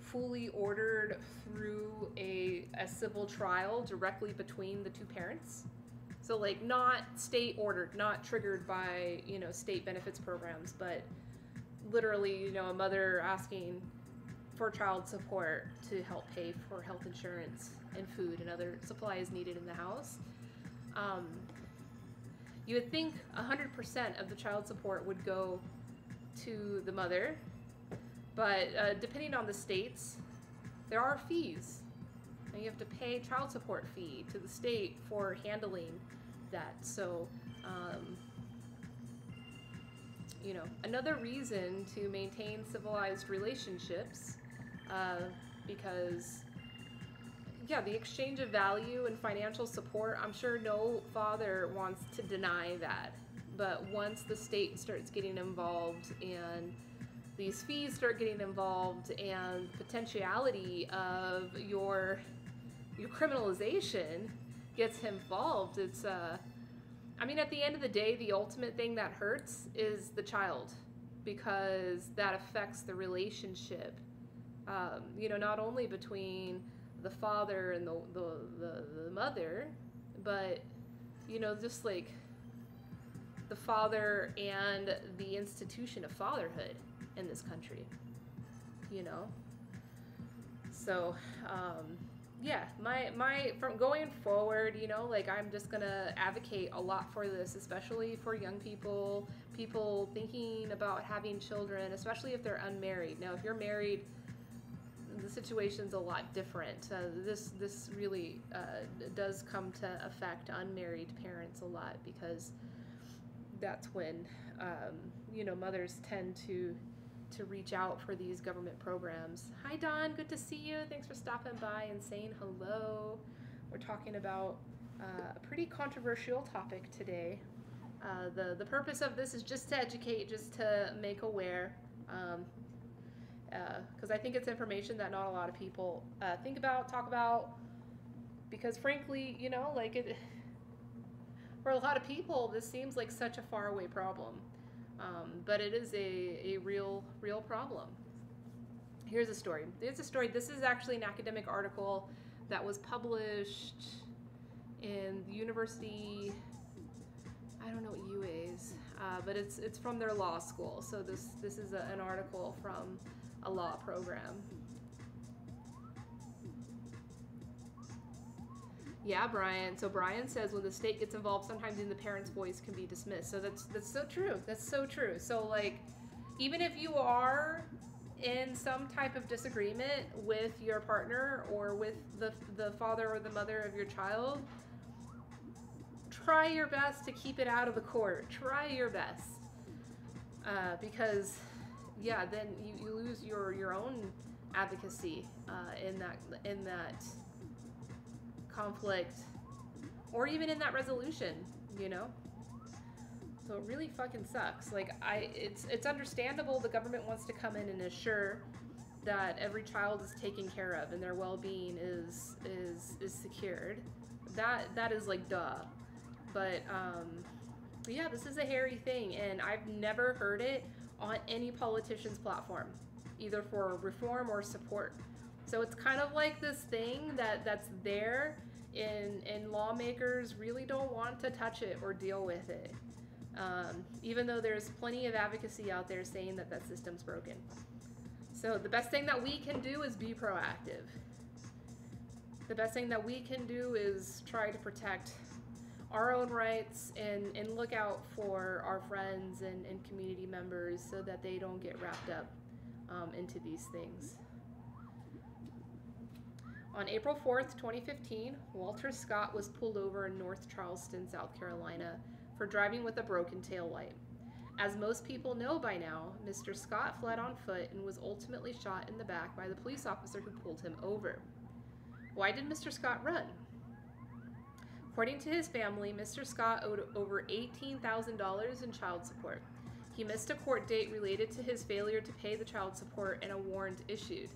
fully ordered through a, a civil trial directly between the two parents, so like not state ordered, not triggered by, you know, state benefits programs, but literally, you know, a mother asking for child support to help pay for health insurance and food and other supplies needed in the house. Um, you would think 100% of the child support would go to the mother, but uh, depending on the states, there are fees. You have to pay child support fee to the state for handling that. So, um, you know, another reason to maintain civilized relationships uh, because yeah, the exchange of value and financial support, I'm sure no father wants to deny that. But once the state starts getting involved and these fees start getting involved and potentiality of your your criminalization gets him involved, it's uh I mean at the end of the day the ultimate thing that hurts is the child because that affects the relationship um, you know, not only between the father and the, the, the, the mother, but, you know, just like the father and the institution of fatherhood in this country, you know? So, um, yeah, my, my, from going forward, you know, like I'm just gonna advocate a lot for this, especially for young people, people thinking about having children, especially if they're unmarried. Now, if you're married, the situation's a lot different. Uh, this this really uh, does come to affect unmarried parents a lot because that's when um, you know mothers tend to to reach out for these government programs. Hi Don, good to see you. Thanks for stopping by and saying hello. We're talking about uh, a pretty controversial topic today. Uh, the the purpose of this is just to educate, just to make aware. Um, because uh, I think it's information that not a lot of people uh, think about, talk about. Because frankly, you know, like it, for a lot of people, this seems like such a faraway problem, um, but it is a, a real, real problem. Here's a story. Here's a story. This is actually an academic article that was published in the university. I don't know what UA is, uh, but it's it's from their law school. So this this is a, an article from a law program. Yeah, Brian. So Brian says when the state gets involved, sometimes even the parent's voice can be dismissed. So that's that's so true. That's so true. So like, even if you are in some type of disagreement with your partner or with the the father or the mother of your child, try your best to keep it out of the court. Try your best, uh, because yeah, then you, you lose your your own advocacy uh, in that in that conflict, or even in that resolution. You know. So it really fucking sucks. Like I, it's it's understandable the government wants to come in and assure that every child is taken care of and their well-being is is is secured. That that is like duh. But um, but yeah, this is a hairy thing, and I've never heard it on any politician's platform, either for reform or support. So it's kind of like this thing that that's there, and and lawmakers really don't want to touch it or deal with it, um, even though there's plenty of advocacy out there saying that that system's broken. So the best thing that we can do is be proactive. The best thing that we can do is try to protect our own rights and, and look out for our friends and, and community members so that they don't get wrapped up um, into these things. On April 4th, 2015, Walter Scott was pulled over in North Charleston, South Carolina for driving with a broken tail light. As most people know by now, Mr. Scott fled on foot and was ultimately shot in the back by the police officer who pulled him over. Why did Mr. Scott run? According to his family, Mr. Scott owed over $18,000 in child support. He missed a court date related to his failure to pay the child support and a warrant issued.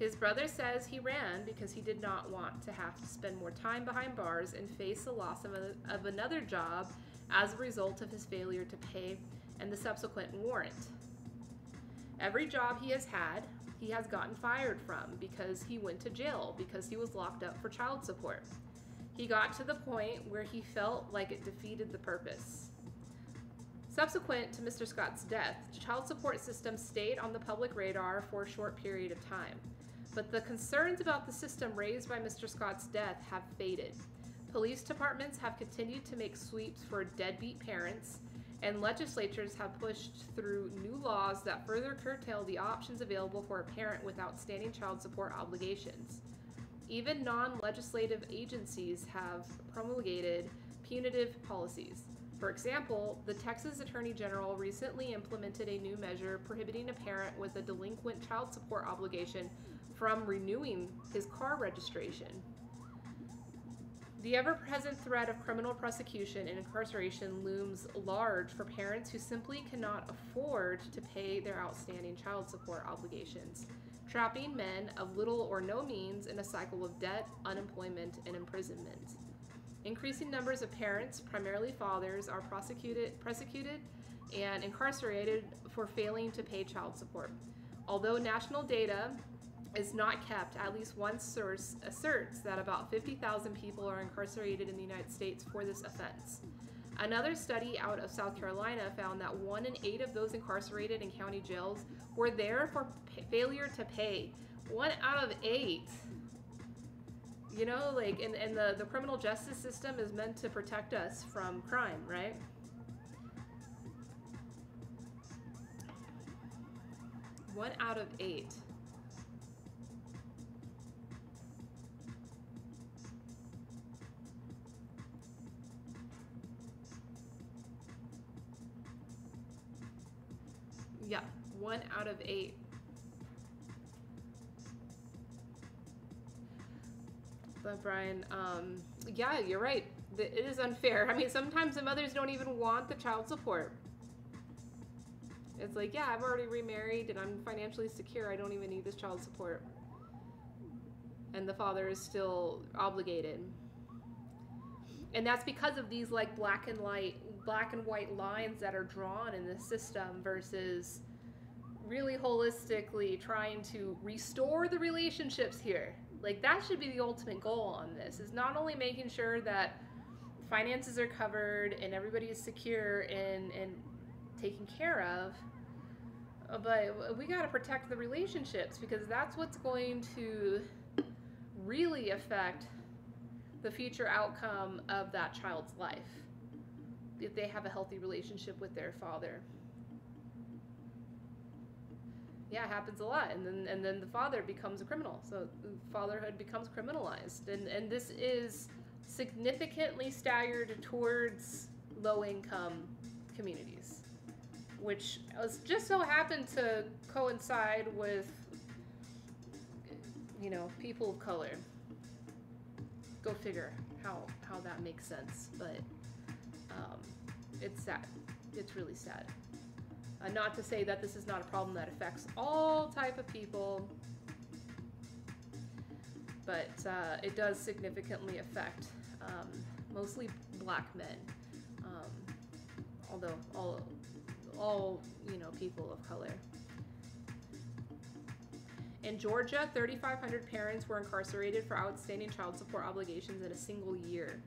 His brother says he ran because he did not want to have to spend more time behind bars and face the loss of, a, of another job as a result of his failure to pay and the subsequent warrant. Every job he has had, he has gotten fired from because he went to jail because he was locked up for child support. He got to the point where he felt like it defeated the purpose. Subsequent to Mr. Scott's death, the child support system stayed on the public radar for a short period of time. But the concerns about the system raised by Mr. Scott's death have faded. Police departments have continued to make sweeps for deadbeat parents, and legislatures have pushed through new laws that further curtail the options available for a parent with outstanding child support obligations. Even non legislative agencies have promulgated punitive policies. For example, the Texas Attorney General recently implemented a new measure prohibiting a parent with a delinquent child support obligation from renewing his car registration. The ever present threat of criminal prosecution and incarceration looms large for parents who simply cannot afford to pay their outstanding child support obligations, trapping men of little or no means in a cycle of debt, unemployment, and imprisonment. Increasing numbers of parents, primarily fathers, are prosecuted, prosecuted and incarcerated for failing to pay child support. Although national data is not kept, at least one source asserts that about 50,000 people are incarcerated in the United States for this offense. Another study out of South Carolina found that one in eight of those incarcerated in county jails were there for failure to pay. One out of eight. You know, like, and, and the, the criminal justice system is meant to protect us from crime, right? One out of eight. Yeah, one out of eight. But Brian, um, yeah, you're right. It is unfair. I mean, sometimes the mothers don't even want the child support. It's like, yeah, I've already remarried and I'm financially secure. I don't even need this child support. And the father is still obligated. And that's because of these like black and white black and white lines that are drawn in the system versus really holistically trying to restore the relationships here. Like that should be the ultimate goal on this is not only making sure that finances are covered and everybody is secure and and taken care of, uh, but we got to protect the relationships because that's what's going to really affect the future outcome of that child's life if they have a healthy relationship with their father. Yeah, it happens a lot, and then and then the father becomes a criminal. So fatherhood becomes criminalized, and and this is significantly staggered towards low income communities, which just so happened to coincide with you know people of color. Go figure how how that makes sense, but um, it's sad. It's really sad. Uh, not to say that this is not a problem that affects all type of people, but uh, it does significantly affect um, mostly black men. Um, although all, all you know, people of color. In Georgia, 3,500 parents were incarcerated for outstanding child support obligations in a single year.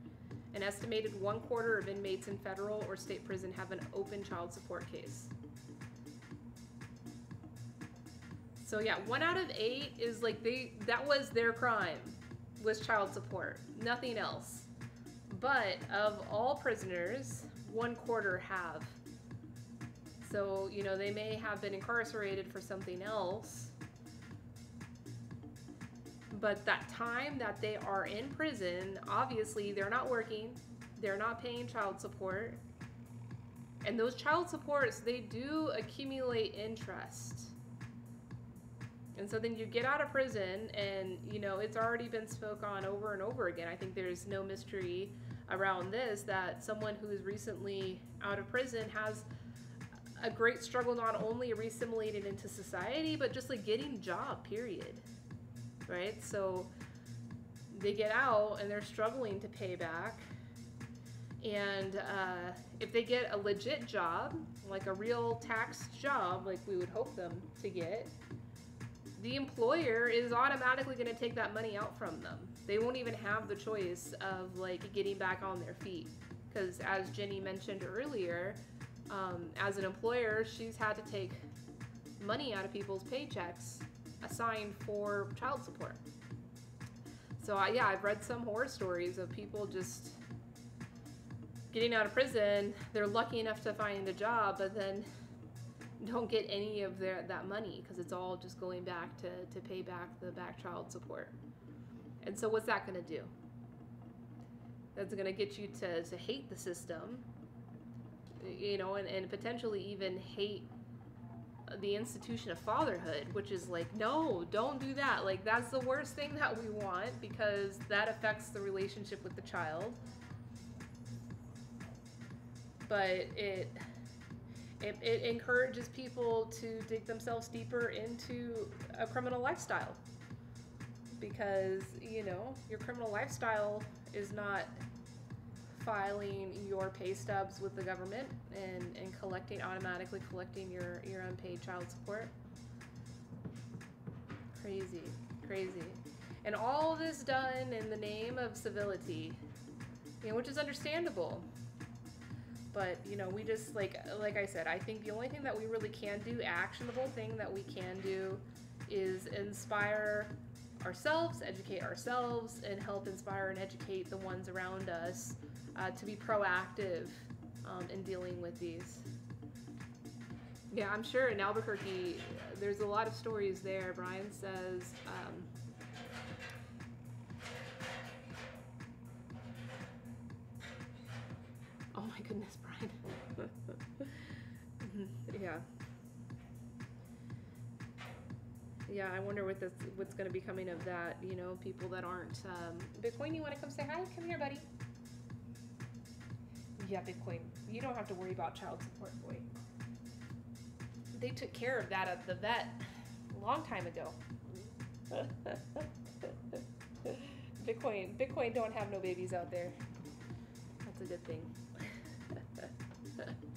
An estimated one quarter of inmates in federal or state prison have an open child support case. So yeah, one out of eight is like they that was their crime was child support, nothing else. But of all prisoners, one quarter have. So, you know, they may have been incarcerated for something else, but that time that they are in prison, obviously they're not working, they're not paying child support. And those child supports, they do accumulate interest. And so then you get out of prison and, you know, it's already been spoke on over and over again. I think there's no mystery around this that someone who is recently out of prison has a great struggle not only reassimilating into society but just like getting job period right? So they get out and they're struggling to pay back. And uh, if they get a legit job like a real tax job like we would hope them to get the employer is automatically going to take that money out from them. They won't even have the choice of like getting back on their feet. Because as jenny mentioned earlier um, as an employer she's had to take money out of people's paychecks assigned for child support. So I, yeah i've read some horror stories of people just getting out of prison. They're lucky enough to find a job but then don't get any of their that money because it's all just going back to, to pay back the back child support. And so what's that going to do? That's going to get you to, to hate the system, you know, and, and potentially even hate the institution of fatherhood, which is like, no, don't do that. Like, that's the worst thing that we want because that affects the relationship with the child. But it, it, it encourages people to dig themselves deeper into a criminal lifestyle because you know your criminal lifestyle is not filing your pay stubs with the government and, and collecting automatically collecting your, your unpaid child support? Crazy crazy. And all this done in the name of civility you know which is understandable. But you know we just like like i said i think the only thing that we really can do actionable thing that we can do is inspire ourselves, educate ourselves, and help inspire and educate the ones around us uh, to be proactive um, in dealing with these. Yeah, I'm sure in Albuquerque, there's a lot of stories there. Brian says, um, oh my goodness, Brian. yeah. yeah, I wonder what this, what's going to be coming of that. You know, people that aren't um, Bitcoin. You want to come say hi? Come here, buddy. Yeah, Bitcoin. You don't have to worry about child support, boy. They took care of that at the vet a long time ago. Bitcoin, Bitcoin don't have no babies out there. That's a good thing.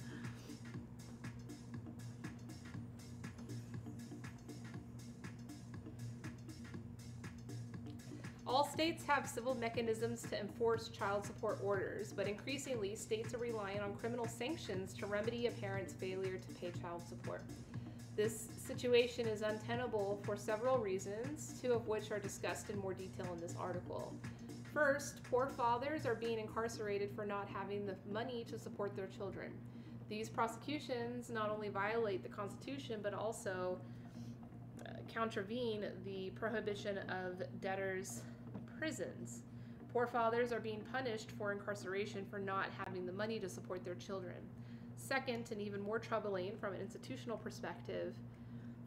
All states have civil mechanisms to enforce child support orders, but increasingly, states are relying on criminal sanctions to remedy a parent's failure to pay child support. This situation is untenable for several reasons, two of which are discussed in more detail in this article. First, poor fathers are being incarcerated for not having the money to support their children. These prosecutions not only violate the Constitution but also uh, contravene the prohibition of debtors' prisons. Poor fathers are being punished for incarceration for not having the money to support their children. Second, and even more troubling from an institutional perspective,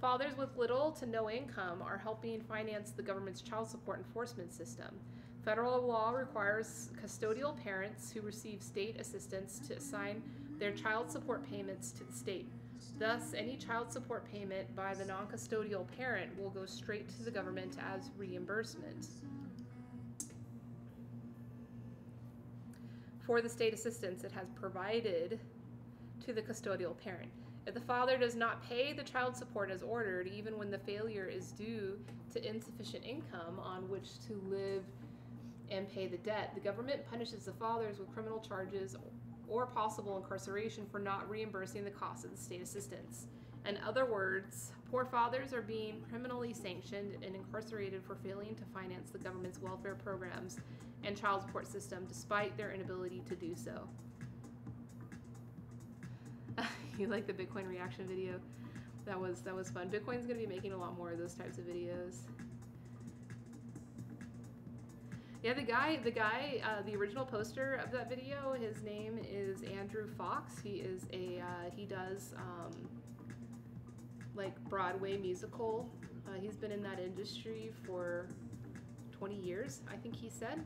fathers with little to no income are helping finance the government's child support enforcement system. Federal law requires custodial parents who receive state assistance to assign their child support payments to the state. Thus, any child support payment by the non custodial parent will go straight to the government as reimbursement. For the state assistance it has provided to the custodial parent. If the father does not pay the child support as ordered, even when the failure is due to insufficient income on which to live and pay the debt, the government punishes the fathers with criminal charges or possible incarceration for not reimbursing the cost of the state assistance. In other words, poor fathers are being criminally sanctioned and incarcerated for failing to finance the government's welfare programs and child support system despite their inability to do so. you like the Bitcoin reaction video? That was that was fun. Bitcoin's gonna be making a lot more of those types of videos. Yeah, the guy, the guy, uh, the original poster of that video, his name is Andrew Fox. He is a uh, he does um, like Broadway musical. Uh, he's been in that industry for 20 years, I think he said.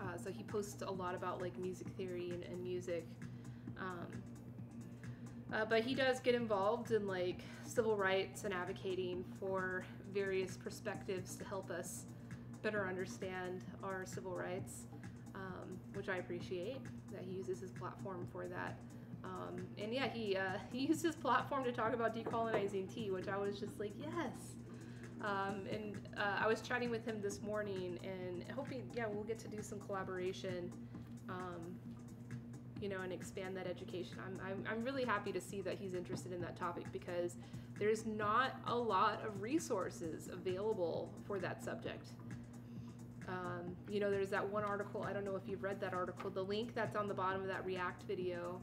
Uh, so he posts a lot about like music theory and, and music. Um, uh, but he does get involved in like civil rights and advocating for various perspectives to help us better understand our civil rights, um, which I appreciate that he uses his platform for that. Um, and yeah, he uh, he used his platform to talk about decolonizing tea, which I was just like, yes. Um, and uh, I was chatting with him this morning, and hoping, yeah, we'll get to do some collaboration, um, you know, and expand that education. I'm, I'm, I'm really happy to see that he's interested in that topic because there's not a lot of resources available for that subject. Um, you know, there's that one article, I don't know if you've read that article, the link that's on the bottom of that React video,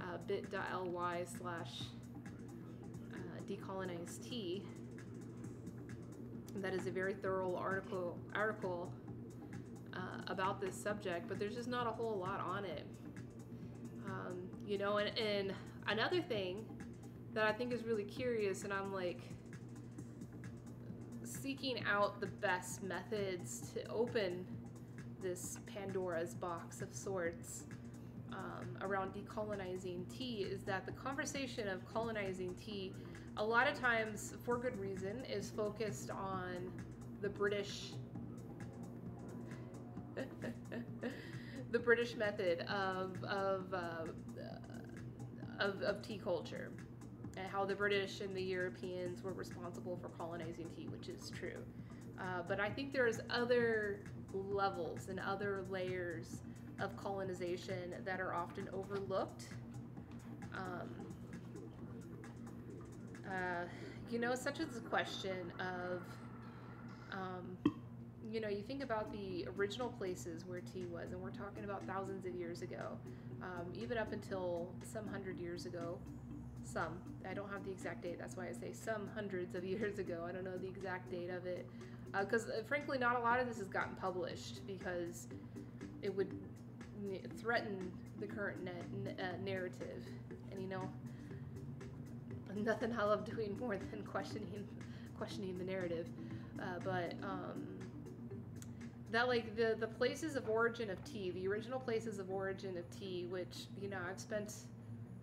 uh, bit.ly slash uh, decolonize tea that is a very thorough article article uh, about this subject, but there's just not a whole lot on it. Um, you know, and, and another thing that I think is really curious, and I'm like seeking out the best methods to open this Pandora's box of sorts um, around decolonizing tea is that the conversation of colonizing tea a lot of times, for good reason, is focused on the British. the British method of of, uh, of of tea culture, and how the British and the Europeans were responsible for colonizing tea, which is true. Uh, but I think there's other levels and other layers of colonization that are often overlooked. Um, uh, you know, such as the question of, um, you know, you think about the original places where tea was, and we're talking about thousands of years ago, um, even up until some hundred years ago. Some. I don't have the exact date, that's why I say some hundreds of years ago. I don't know the exact date of it. Because, uh, uh, frankly, not a lot of this has gotten published because it would threaten the current uh, narrative. And, you know, nothing I love doing more than questioning questioning the narrative. Uh, but um, that like the the places of origin of tea, the original places of origin of tea, which you know I've spent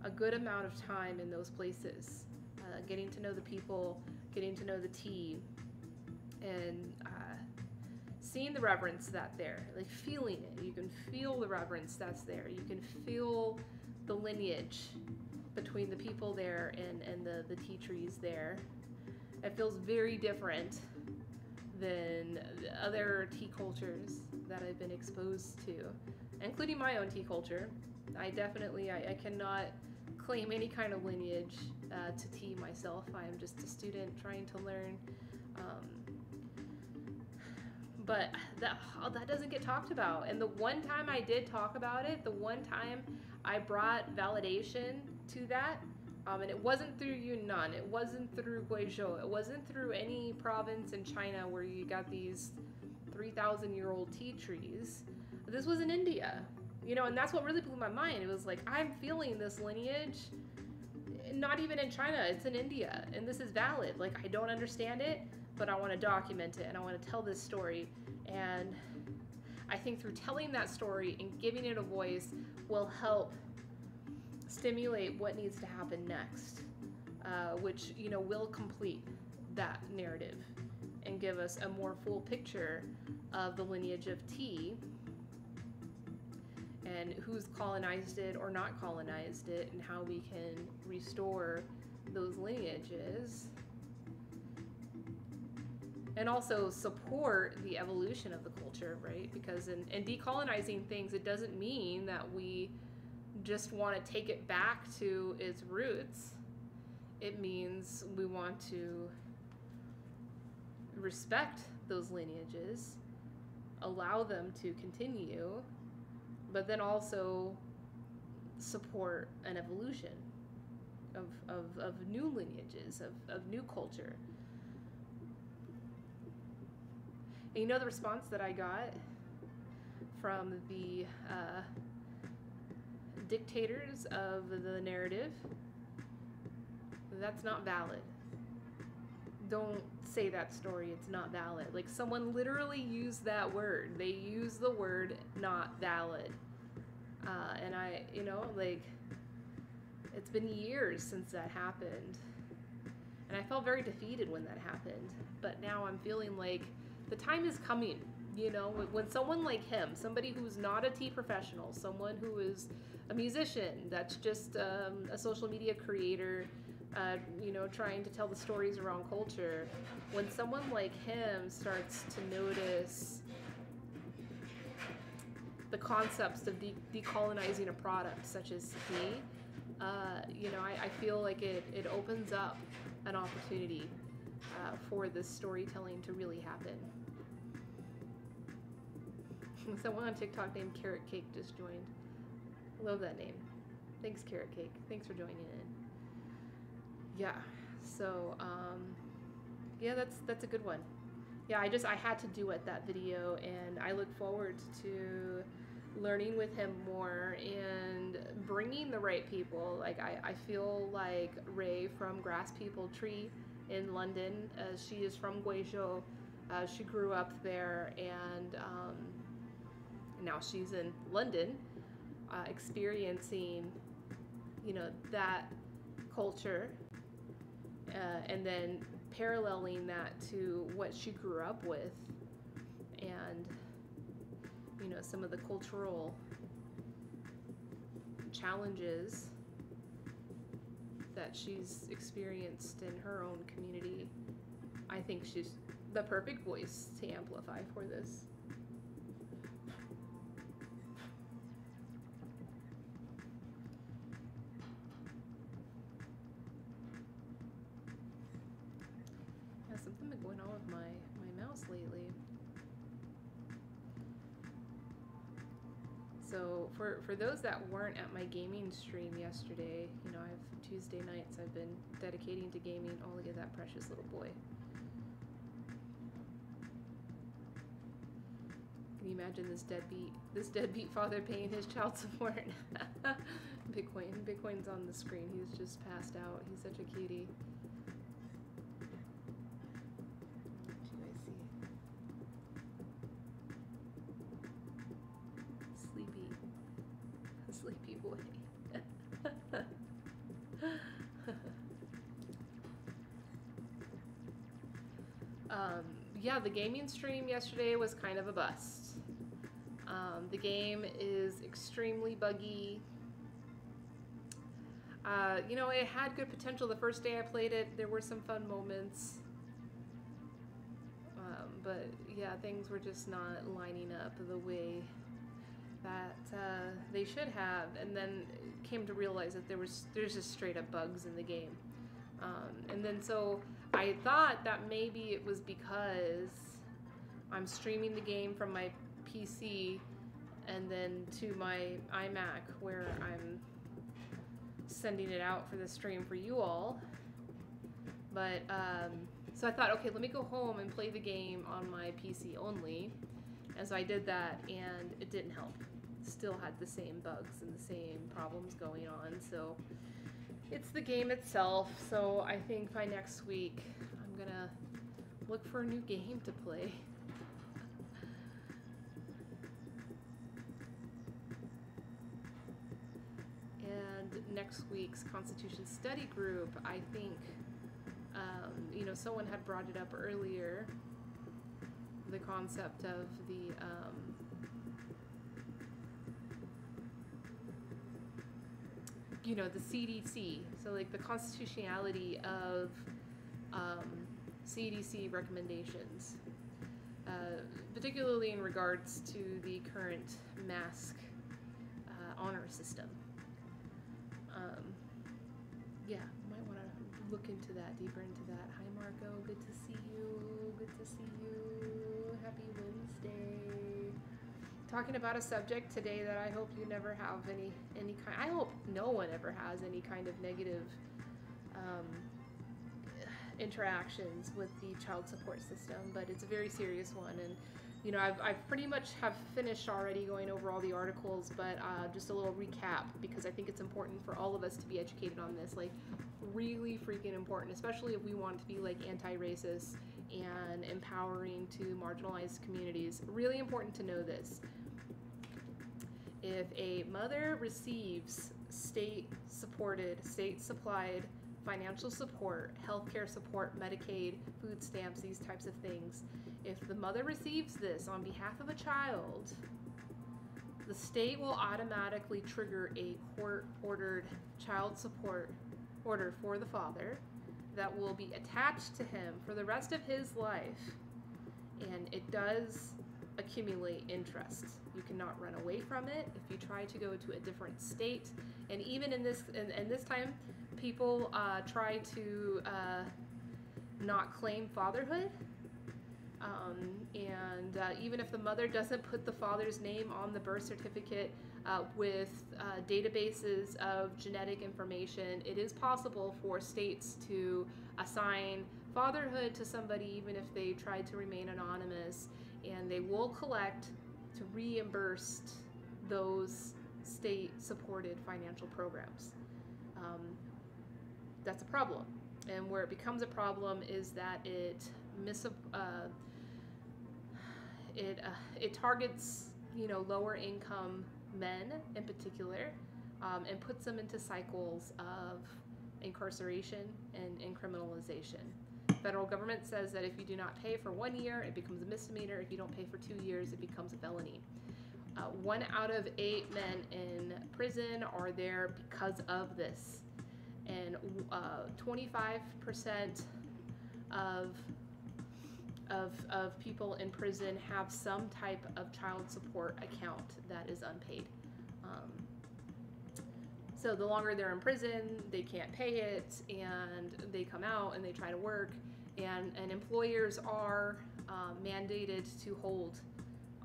a good amount of time in those places, uh, getting to know the people, getting to know the tea, and uh, seeing the reverence that there, like feeling it. You can feel the reverence that's there. You can feel the lineage between the people there and, and the, the tea trees there. It feels very different than other tea cultures that I've been exposed to, including my own tea culture. I definitely, I, I cannot claim any kind of lineage uh, to tea myself. I am just a student trying to learn. Um, but that oh, that doesn't get talked about. And the one time I did talk about it, the one time I brought validation to that. Um, and it wasn't through Yunnan, it wasn't through Guizhou, it wasn't through any province in China where you got these 3,000 year old tea trees. This was in India, you know, and that's what really blew my mind. It was like, I'm feeling this lineage, not even in China, it's in India, and this is valid. Like, I don't understand it, but I want to document it and I want to tell this story. And I think through telling that story and giving it a voice will help stimulate what needs to happen next, uh, which you know will complete that narrative and give us a more full picture of the lineage of tea and who's colonized it or not colonized it and how we can restore those lineages and also support the evolution of the culture right because in, in decolonizing things it doesn't mean that we just want to take it back to its roots, it means we want to respect those lineages, allow them to continue, but then also support an evolution of, of, of new lineages, of, of new culture. And you know the response that I got from the uh, dictators of the narrative, that's not valid. don't say that story. It's not valid. Like someone literally used that word. They use the word not valid. Uh, and I, you know, like it's been years since that happened. And I felt very defeated when that happened. But now I'm feeling like the time is coming. You know, when someone like him, somebody who's not a tea professional, someone who is a musician, that's just um, a social media creator, uh, you know, trying to tell the stories around culture, when someone like him starts to notice the concepts of de- decolonizing a product such as tea, uh, you know, I, I, feel like it, it opens up an opportunity uh, for this storytelling to really happen. Someone on TikTok named Carrot Cake just joined. Love that name. Thanks, Carrot Cake. Thanks for joining in. Yeah. So, um, yeah, that's that's a good one. Yeah, I just I had to do it that video, and I look forward to learning with him more and bringing the right people. Like I, I feel like Ray from Grass People Tree in London. Uh, she is from Guizhou. Uh, she grew up there, and um, now she's in London, uh, experiencing, you know, that culture, uh, and then paralleling that to what she grew up with, and you know some of the cultural challenges that she's experienced in her own community. I think she's the perfect voice to amplify for this. My, my mouse lately. So for, for those that weren't at my gaming stream yesterday, you know, I've Tuesday nights I've been dedicating to gaming. Oh, look at that precious little boy. Can you imagine this deadbeat this deadbeat father paying his child support? Bitcoin. Bitcoin's on the screen. He's just passed out. He's such a cutie. The gaming stream yesterday was kind of a bust. Um, the game is extremely buggy. Uh, you know, it had good potential the first day I played it. There were some fun moments. Um, but yeah, things were just not lining up the way that uh, they should have. And then came to realize that there was there's just straight up bugs in the game. Um, and then so I thought that maybe it was because I'm streaming the game from my PC and then to my iMac where I'm sending it out for the stream for you all. But um, so I thought, okay, let me go home and play the game on my PC only. And so I did that, and it didn't help. Still had the same bugs and the same problems going on. So it's the game itself. So I think by next week, I'm gonna look for a new game to play. and next week's Constitution Study Group, I think, um, you know, someone had brought it up earlier the concept of the um, you know, the CDC, so like the constitutionality of um, CDC recommendations, uh, particularly in regards to the current mask uh, honor system. Um, yeah, might want to look into that, deeper into that. Hi, Marco. Good to see you. Good to see you. Talking about a subject today that I hope you never have any any kind. I hope no one ever has any kind of negative um, interactions with the child support system, but it's a very serious one, and you know, I've, I've pretty much have finished already going over all the articles, but uh, just a little recap because I think it's important for all of us to be educated on this. Like, really freaking important, especially if we want to be like anti-racist and empowering to marginalized communities. Really important to know this. If a mother receives state supported, state supplied financial support, healthcare support, Medicaid, food stamps, these types of things, if the mother receives this on behalf of a child, the state will automatically trigger a court ordered child support order for the father that will be attached to him for the rest of his life. And it does accumulate interest. You cannot run away from it if you try to go to a different state. And even in this, in this time, people uh, try to uh, not claim fatherhood um, and uh, even if the mother doesn't put the father's name on the birth certificate uh, with uh, databases of genetic information, it is possible for states to assign fatherhood to somebody even if they tried to remain anonymous, and they will collect to reimburse those state supported financial programs. Um, that's a problem. And where it becomes a problem is that it mis- uh, it uh, it targets you know lower income men in particular, um, and puts them into cycles of incarceration and, and criminalization. Federal government says that if you do not pay for one year, it becomes a misdemeanor. If you don't pay for two years, it becomes a felony. Uh, one out of eight men in prison are there because of this, and uh, 25% of of, of people in prison have some type of child support account that is unpaid. Um, so the longer they're in prison, they can't pay it, and they come out and they try to work, and, and employers are um, mandated to hold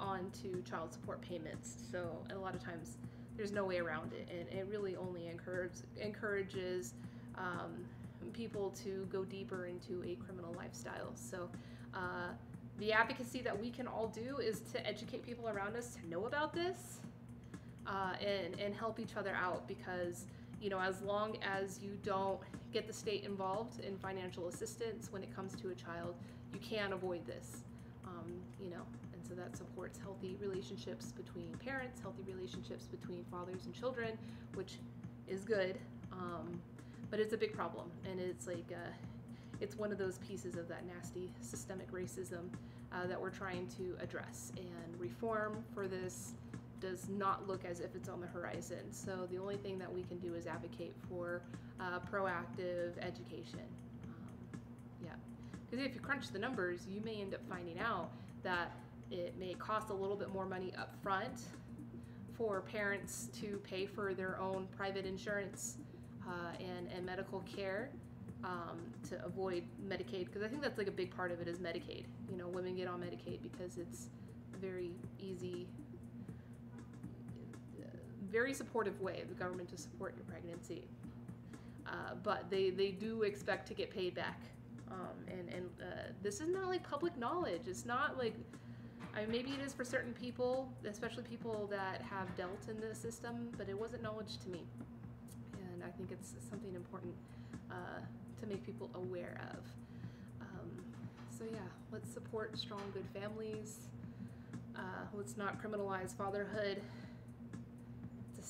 on to child support payments. So a lot of times there's no way around it, and it really only encourages encourages um, people to go deeper into a criminal lifestyle. So uh, the advocacy that we can all do is to educate people around us to know about this uh, and, and help each other out because you know as long as you don't get the state involved in financial assistance when it comes to a child you can avoid this um, you know and so that supports healthy relationships between parents healthy relationships between fathers and children which is good um, but it's a big problem and it's like uh, it's one of those pieces of that nasty systemic racism uh, that we're trying to address. And reform for this does not look as if it's on the horizon. So the only thing that we can do is advocate for uh, proactive education. Um, yeah, because if you crunch the numbers, you may end up finding out that it may cost a little bit more money up front for parents to pay for their own private insurance uh, and, and medical care um, to avoid Medicaid because I think that's like a big part of it is Medicaid. You know, women get on Medicaid because it's very easy, very supportive way of the government to support your pregnancy. Uh, but they, they do expect to get paid back. Um, and and uh, this is not like public knowledge. It's not like, I mean, maybe it is for certain people, especially people that have dealt in the system, but it wasn't knowledge to me. And I think it's something important uh, to make people aware of. Um, so yeah, let's support strong, good families. Uh, let's not criminalize fatherhood.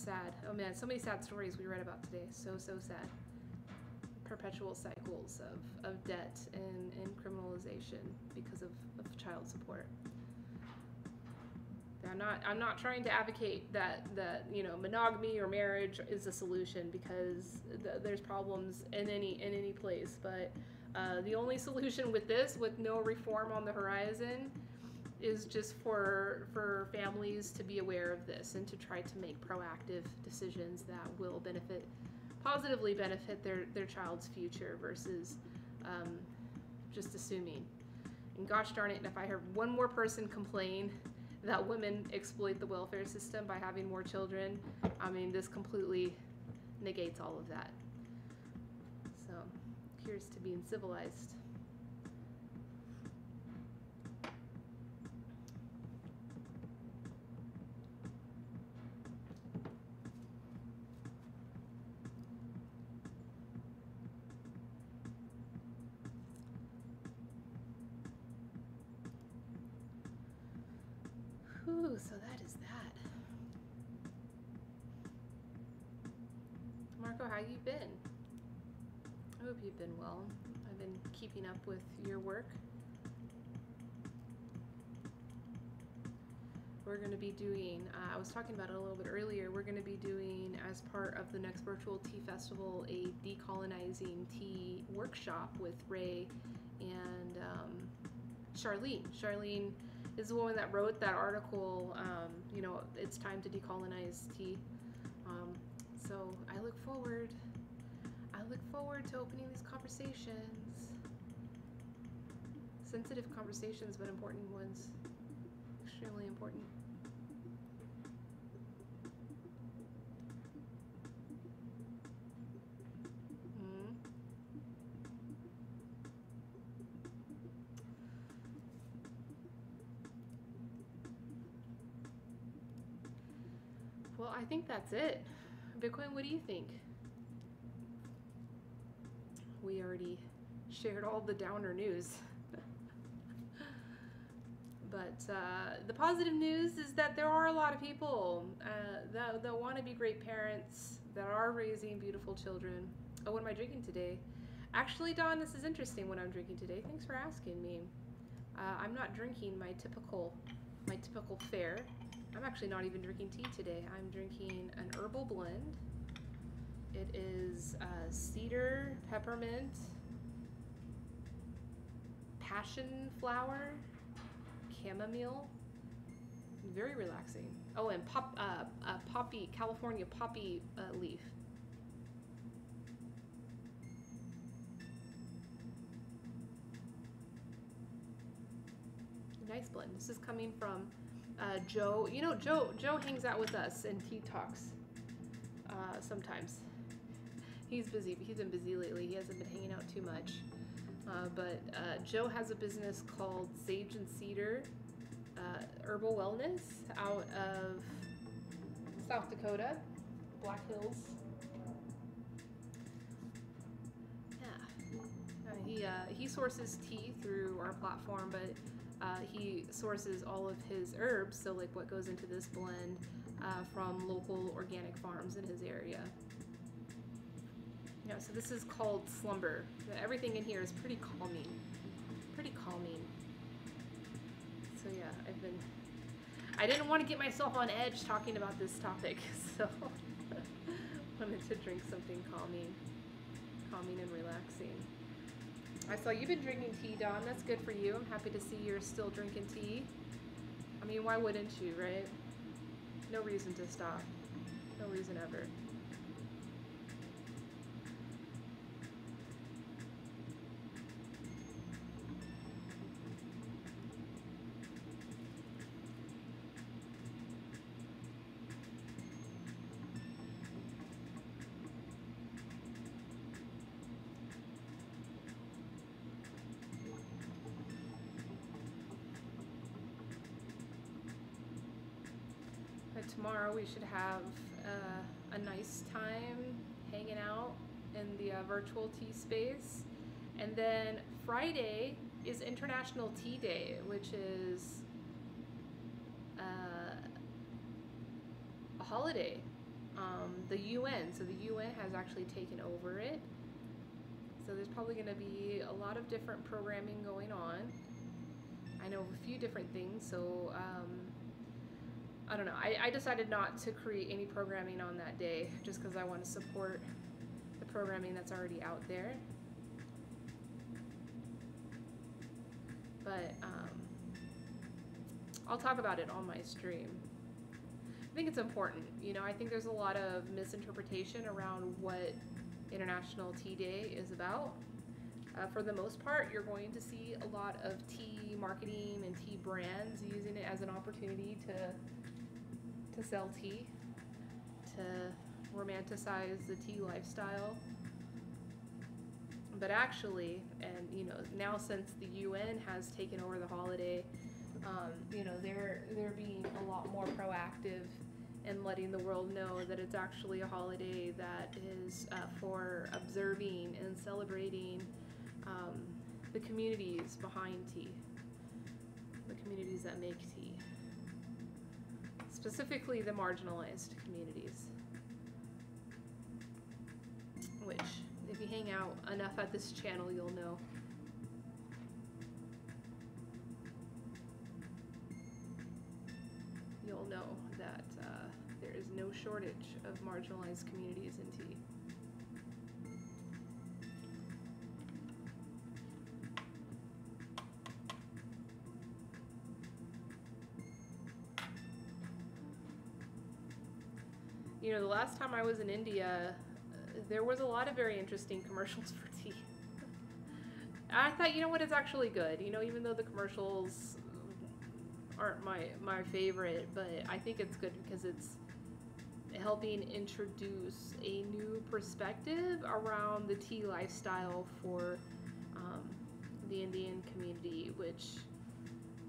Sad, oh man, so many sad stories we read about today. So, so sad. Perpetual cycles of, of debt and, and criminalization because of, of child support. I'm not I'm not trying to advocate that that you know monogamy or marriage is a solution because th- there's problems in any in any place. But uh, the only solution with this, with no reform on the horizon, is just for for families to be aware of this and to try to make proactive decisions that will benefit positively benefit their their child's future versus um, just assuming. And gosh darn it, if I heard one more person complain that women exploit the welfare system by having more children. I mean, this completely negates all of that. So, here's to being civilized. How you been? I hope you've been well. I've been keeping up with your work. We're going to be doing, uh, I was talking about it a little bit earlier, we're going to be doing, as part of the next virtual tea festival, a decolonizing tea workshop with Ray and um, Charlene. Charlene is the one that wrote that article, um, you know, it's time to decolonize tea. Um, so I look forward, I look forward to opening these conversations. Sensitive conversations, but important ones. Extremely important. Mhm. Well, I think that's it. Bitcoin, what do you think? We already shared all the downer news. but uh, the positive news is that there are a lot of people uh, that, that want to be great parents, that are raising beautiful children. Oh, what am I drinking today? Actually, Don, this is interesting what I'm drinking today. Thanks for asking me. Uh, I'm not drinking my typical, my typical fare. I'm actually not even drinking tea today. I'm drinking an herbal blend. It is uh, cedar, peppermint, passion flower, chamomile. Very relaxing. Oh, and pop, uh, uh, poppy, California poppy uh, leaf. Nice blend. This is coming from uh, Joe. You know, Joe. Joe hangs out with us and he talks uh, sometimes. He's busy. He's been busy lately. He hasn't been hanging out too much. Uh, but uh, Joe has a business called Sage and Cedar uh, Herbal Wellness out of South Dakota, Black Hills. Yeah, uh, he he sources tea through our platform, but uh, he sources all of his herbs, so like what goes into this blend, uh, from local organic farms in his area. Yeah, so this is called Slumber. Everything in here is pretty calming. Pretty calming. So yeah, I've been... I didn't want to get myself on edge talking about this topic, so wanted to drink something calming. Calming and relaxing. I saw you've been drinking tea, Don. That's good for you. I'm happy to see you're still drinking tea. I mean, why wouldn't you, right? No reason to stop. No reason ever. Tomorrow we should have uh, a nice time hanging out in the uh, virtual tea space. And then Friday is International Tea Day, which is uh, a holiday. Um, the UN, so the UN has actually taken over it. So there's probably going to be a lot of different programming going on. I know a few different things, so um, I don't know. I, I decided not to create any programming on that day just because I want to support the programming that's already out there. But um, I'll talk about it on my stream. I think it's important. You know, I think there's a lot of misinterpretation around what International Tea Day is about. Uh, for the most part, you're going to see a lot of tea marketing and tea brands using it as an opportunity to to sell tea, to romanticize the tea lifestyle. But actually, and you know, now since the UN has taken over the holiday, um, you know, they're they're being a lot more proactive and letting the world know that it's actually a holiday that is uh, for observing and celebrating um, the communities behind tea, the communities that make tea. Specifically the marginalized communities. Which, if you hang out enough at this channel, you'll know. You'll know that uh, there is no shortage of marginalized communities in tea. You know, the last time I was in India, there was a lot of very interesting commercials for tea. I thought, you know what, it's actually good. You know, even though the commercials aren't my my favorite, but I think it's good because it's helping introduce a new perspective around the tea lifestyle for um, the Indian community, which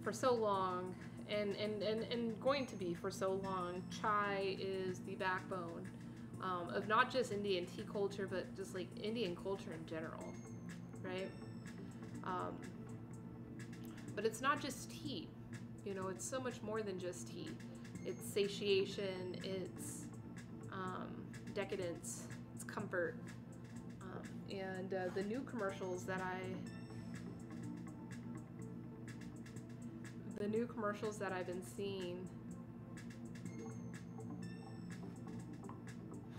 for so long and, and, and, and going to be for so long, chai is the backbone um, of not just Indian tea culture, but just like Indian culture in general, right? Um, but it's not just tea, you know, it's so much more than just tea. It's satiation, it's um, decadence, it's comfort. Um, and uh, the new commercials that I the new commercials that I've been seeing.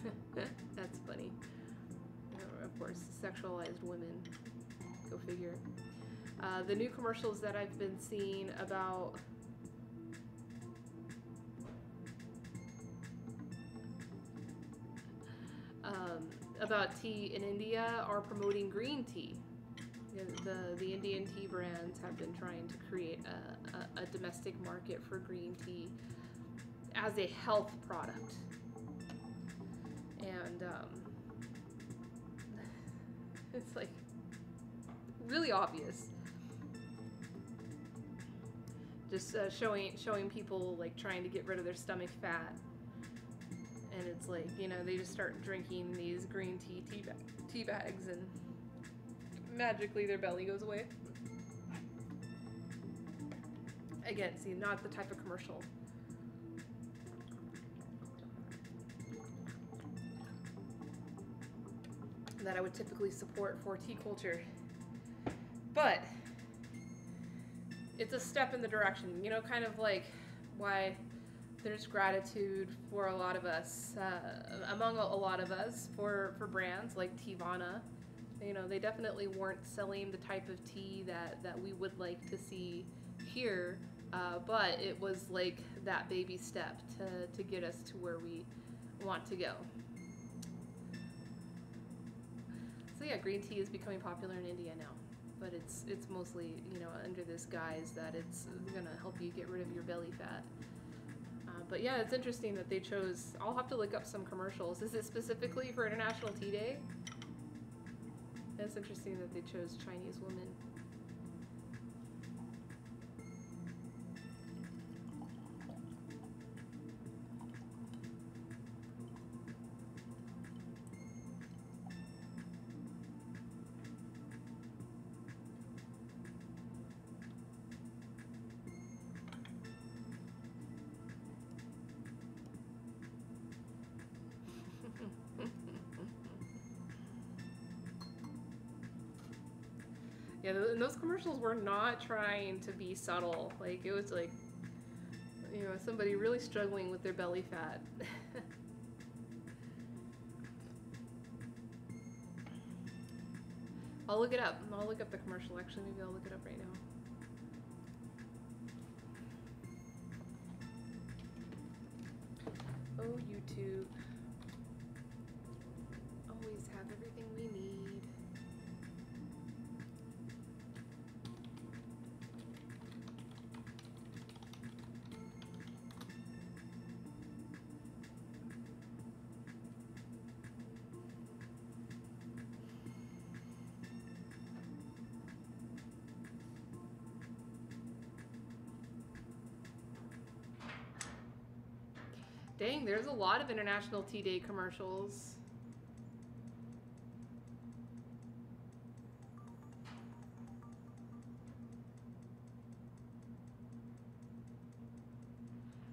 That's funny. Of course, sexualized women. Go figure. Uh, the new commercials that I've been seeing about um, about tea in India are promoting green tea the, the Indian tea brands have been trying to create a, a, a domestic market for green tea as a health product. And um, it's like really obvious. Just uh, showing showing people like trying to get rid of their stomach fat, and it's like you know they just start drinking these green tea tea, ba- tea bags and magically their belly goes away. Again, see, not the type of commercial. That I would typically support for tea culture. But it's a step in the direction, you know, kind of like why there's gratitude for a lot of us, uh, among a, lot of us, for, for brands like Teavana you know, they definitely weren't selling the type of tea that, that we would like to see here, uh, but it was like that baby step to, to get us to where we want to go. So yeah, green tea is becoming popular in India now, but it's it's mostly you know under this guise that it's gonna help you get rid of your belly fat. Uh, but yeah, it's interesting that they chose. I'll have to look up some commercials. Is it specifically for International Tea Day? It's interesting that they chose Chinese women. And those commercials were not trying to be subtle. Like it was like, you know, somebody really struggling with their belly fat. I'll look it up. I'll look up the commercial. Actually, maybe I'll look it up right now. Oh, YouTube. There's a lot of International Tea Day commercials.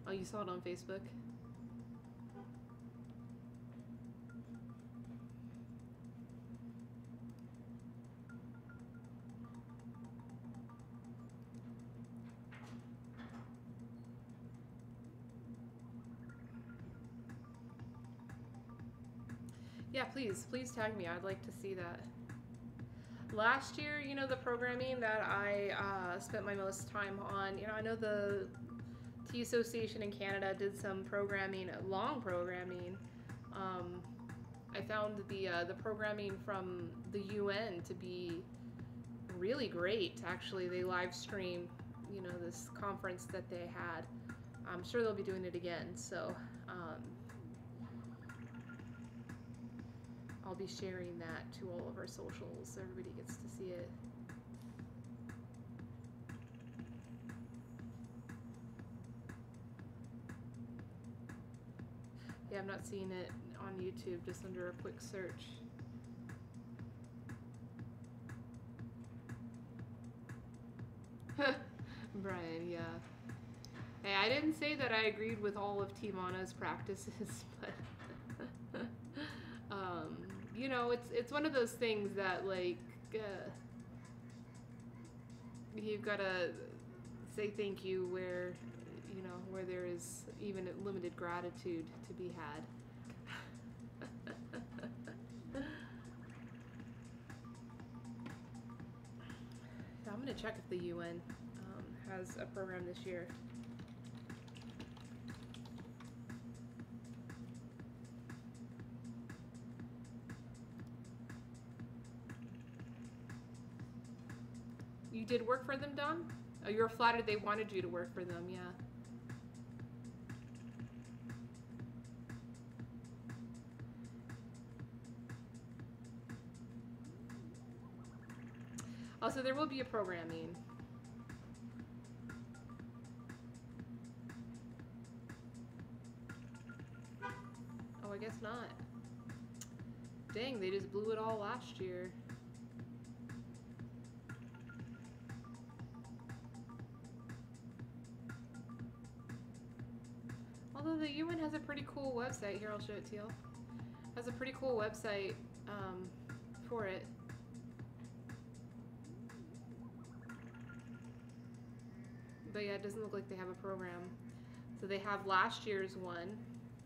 Oh, you saw it on Facebook? Please, please tag me. I'd like to see that. Last year, you know, the programming that I uh, spent my most time on, you know, I know the Tea Association in Canada did some programming, long programming. Um, I found the uh, the programming from the UN to be really great. Actually, they live stream, you know, this conference that they had. I'm sure they'll be doing it again. So. Um, I'll be sharing that to all of our socials so everybody gets to see it. Yeah, I'm not seeing it on YouTube, just under a quick search. Brian, yeah. Hey, I didn't say that I agreed with all of Teavana's practices, but you know, it's it's one of those things that like uh, you've got to say thank you where you know where there is even limited gratitude to be had. I'm gonna check if the UN um, has a program this year. Did work for them, Don? Oh, you were flattered they wanted you to work for them, yeah. Oh, also, there will be a programming. Oh, I guess not. Dang, they just blew it all last year. The UN has a pretty cool website. Here, I'll show it to you. Has a pretty cool website um, for it. But yeah, it doesn't look like they have a program. So they have last year's one,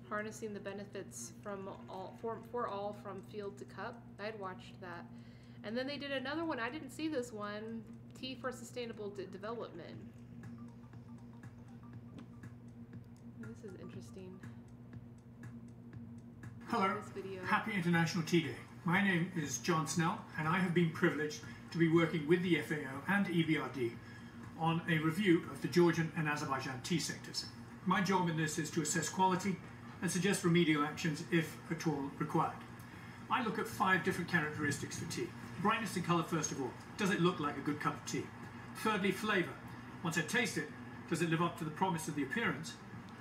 harnessing the benefits from all for, for all from field to cup. I'd watched that. And then they did another one. I didn't see this one. Tea for Sustainable de Development. This is interesting. Hello. Happy International Tea Day. My name is John Snell, and I have been privileged to be working with the FAO and EBRD on a review of the Georgian and Azerbaijan tea sectors. My job in this is to assess quality and suggest remedial actions if at all required. I look at five different characteristics for tea. Brightness and colour first of all. Does it look like a good cup of tea? Thirdly, flavour. Once I taste it, does it live up to the promise of the appearance?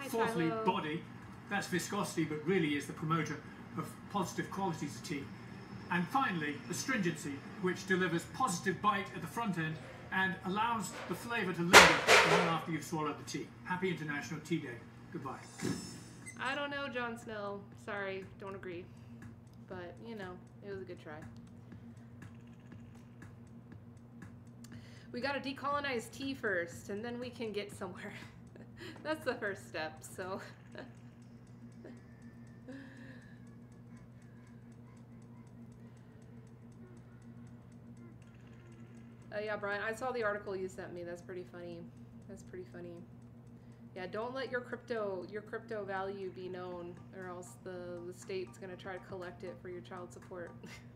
Fourthly, body. That's viscosity, but really is the promoter of positive qualities of tea. And finally, astringency, which delivers positive bite at the front end and allows the flavour to linger long after you've swallowed the tea. Happy International Tea Day. Goodbye. I don't know, Jon Snell. Sorry, don't agree. But, you know, it was a good try. We gotta decolonize tea first, and then we can get somewhere. That's the first step, so. Uh, yeah, Brian, I saw the article you sent me. That's pretty funny. That's pretty funny. Yeah, don't let your crypto your crypto value be known, or else the the state's gonna try to collect it for your child support.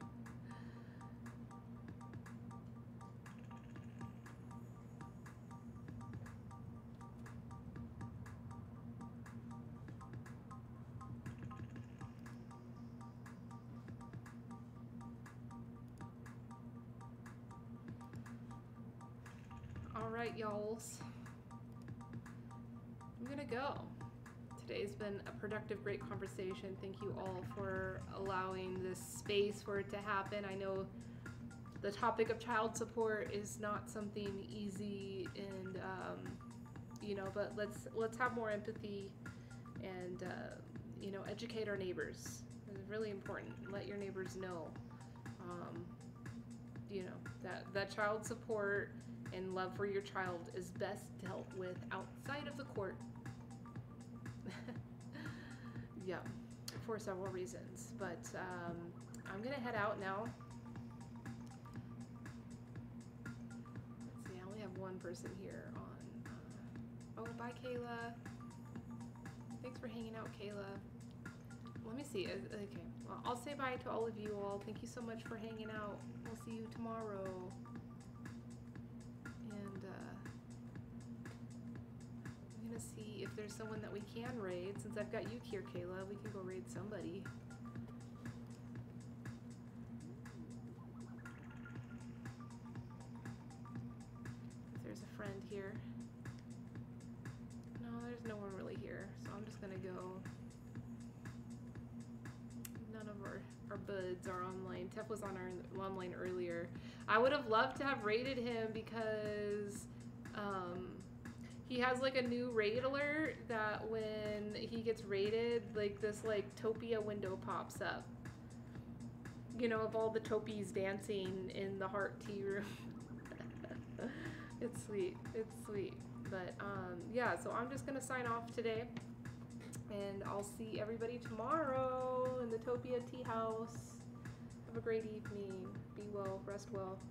right, y'alls. I'm gonna go. Today's been a productive, great conversation. Thank you all for allowing this space for it to happen. I know the topic of child support is not something easy and um, you know, but let's let's have more empathy and uh, you know educate our neighbors. It's really important. Let your neighbors know, um, you know, that that child support and love for your child is best dealt with outside of the court. yeah, for several reasons. But um, I'm gonna head out now. Let's see, I only have one person here on. Uh, oh, bye, Kayla. Thanks for hanging out, Kayla. Let me see. uh, Okay, well, I'll say bye to all of you all. Thank you so much for hanging out. We'll see you tomorrow. Gonna see if there's someone that we can raid. Since I've got you here, Kayla, we can go raid somebody. If there's a friend here. No, there's no one really here, so I'm just gonna go. None of our, our buds are online. Tef was on our online earlier. I would have loved to have raided him because um, he has like a new raid alert that when he gets raided, like this like Topia window pops up. You know, of all the Topies dancing in the heart tea room. it's sweet. It's sweet. But um, yeah, so I'm just gonna sign off today, and I'll see everybody tomorrow in the Topia Tea House. Have a great evening. Be well. Rest well.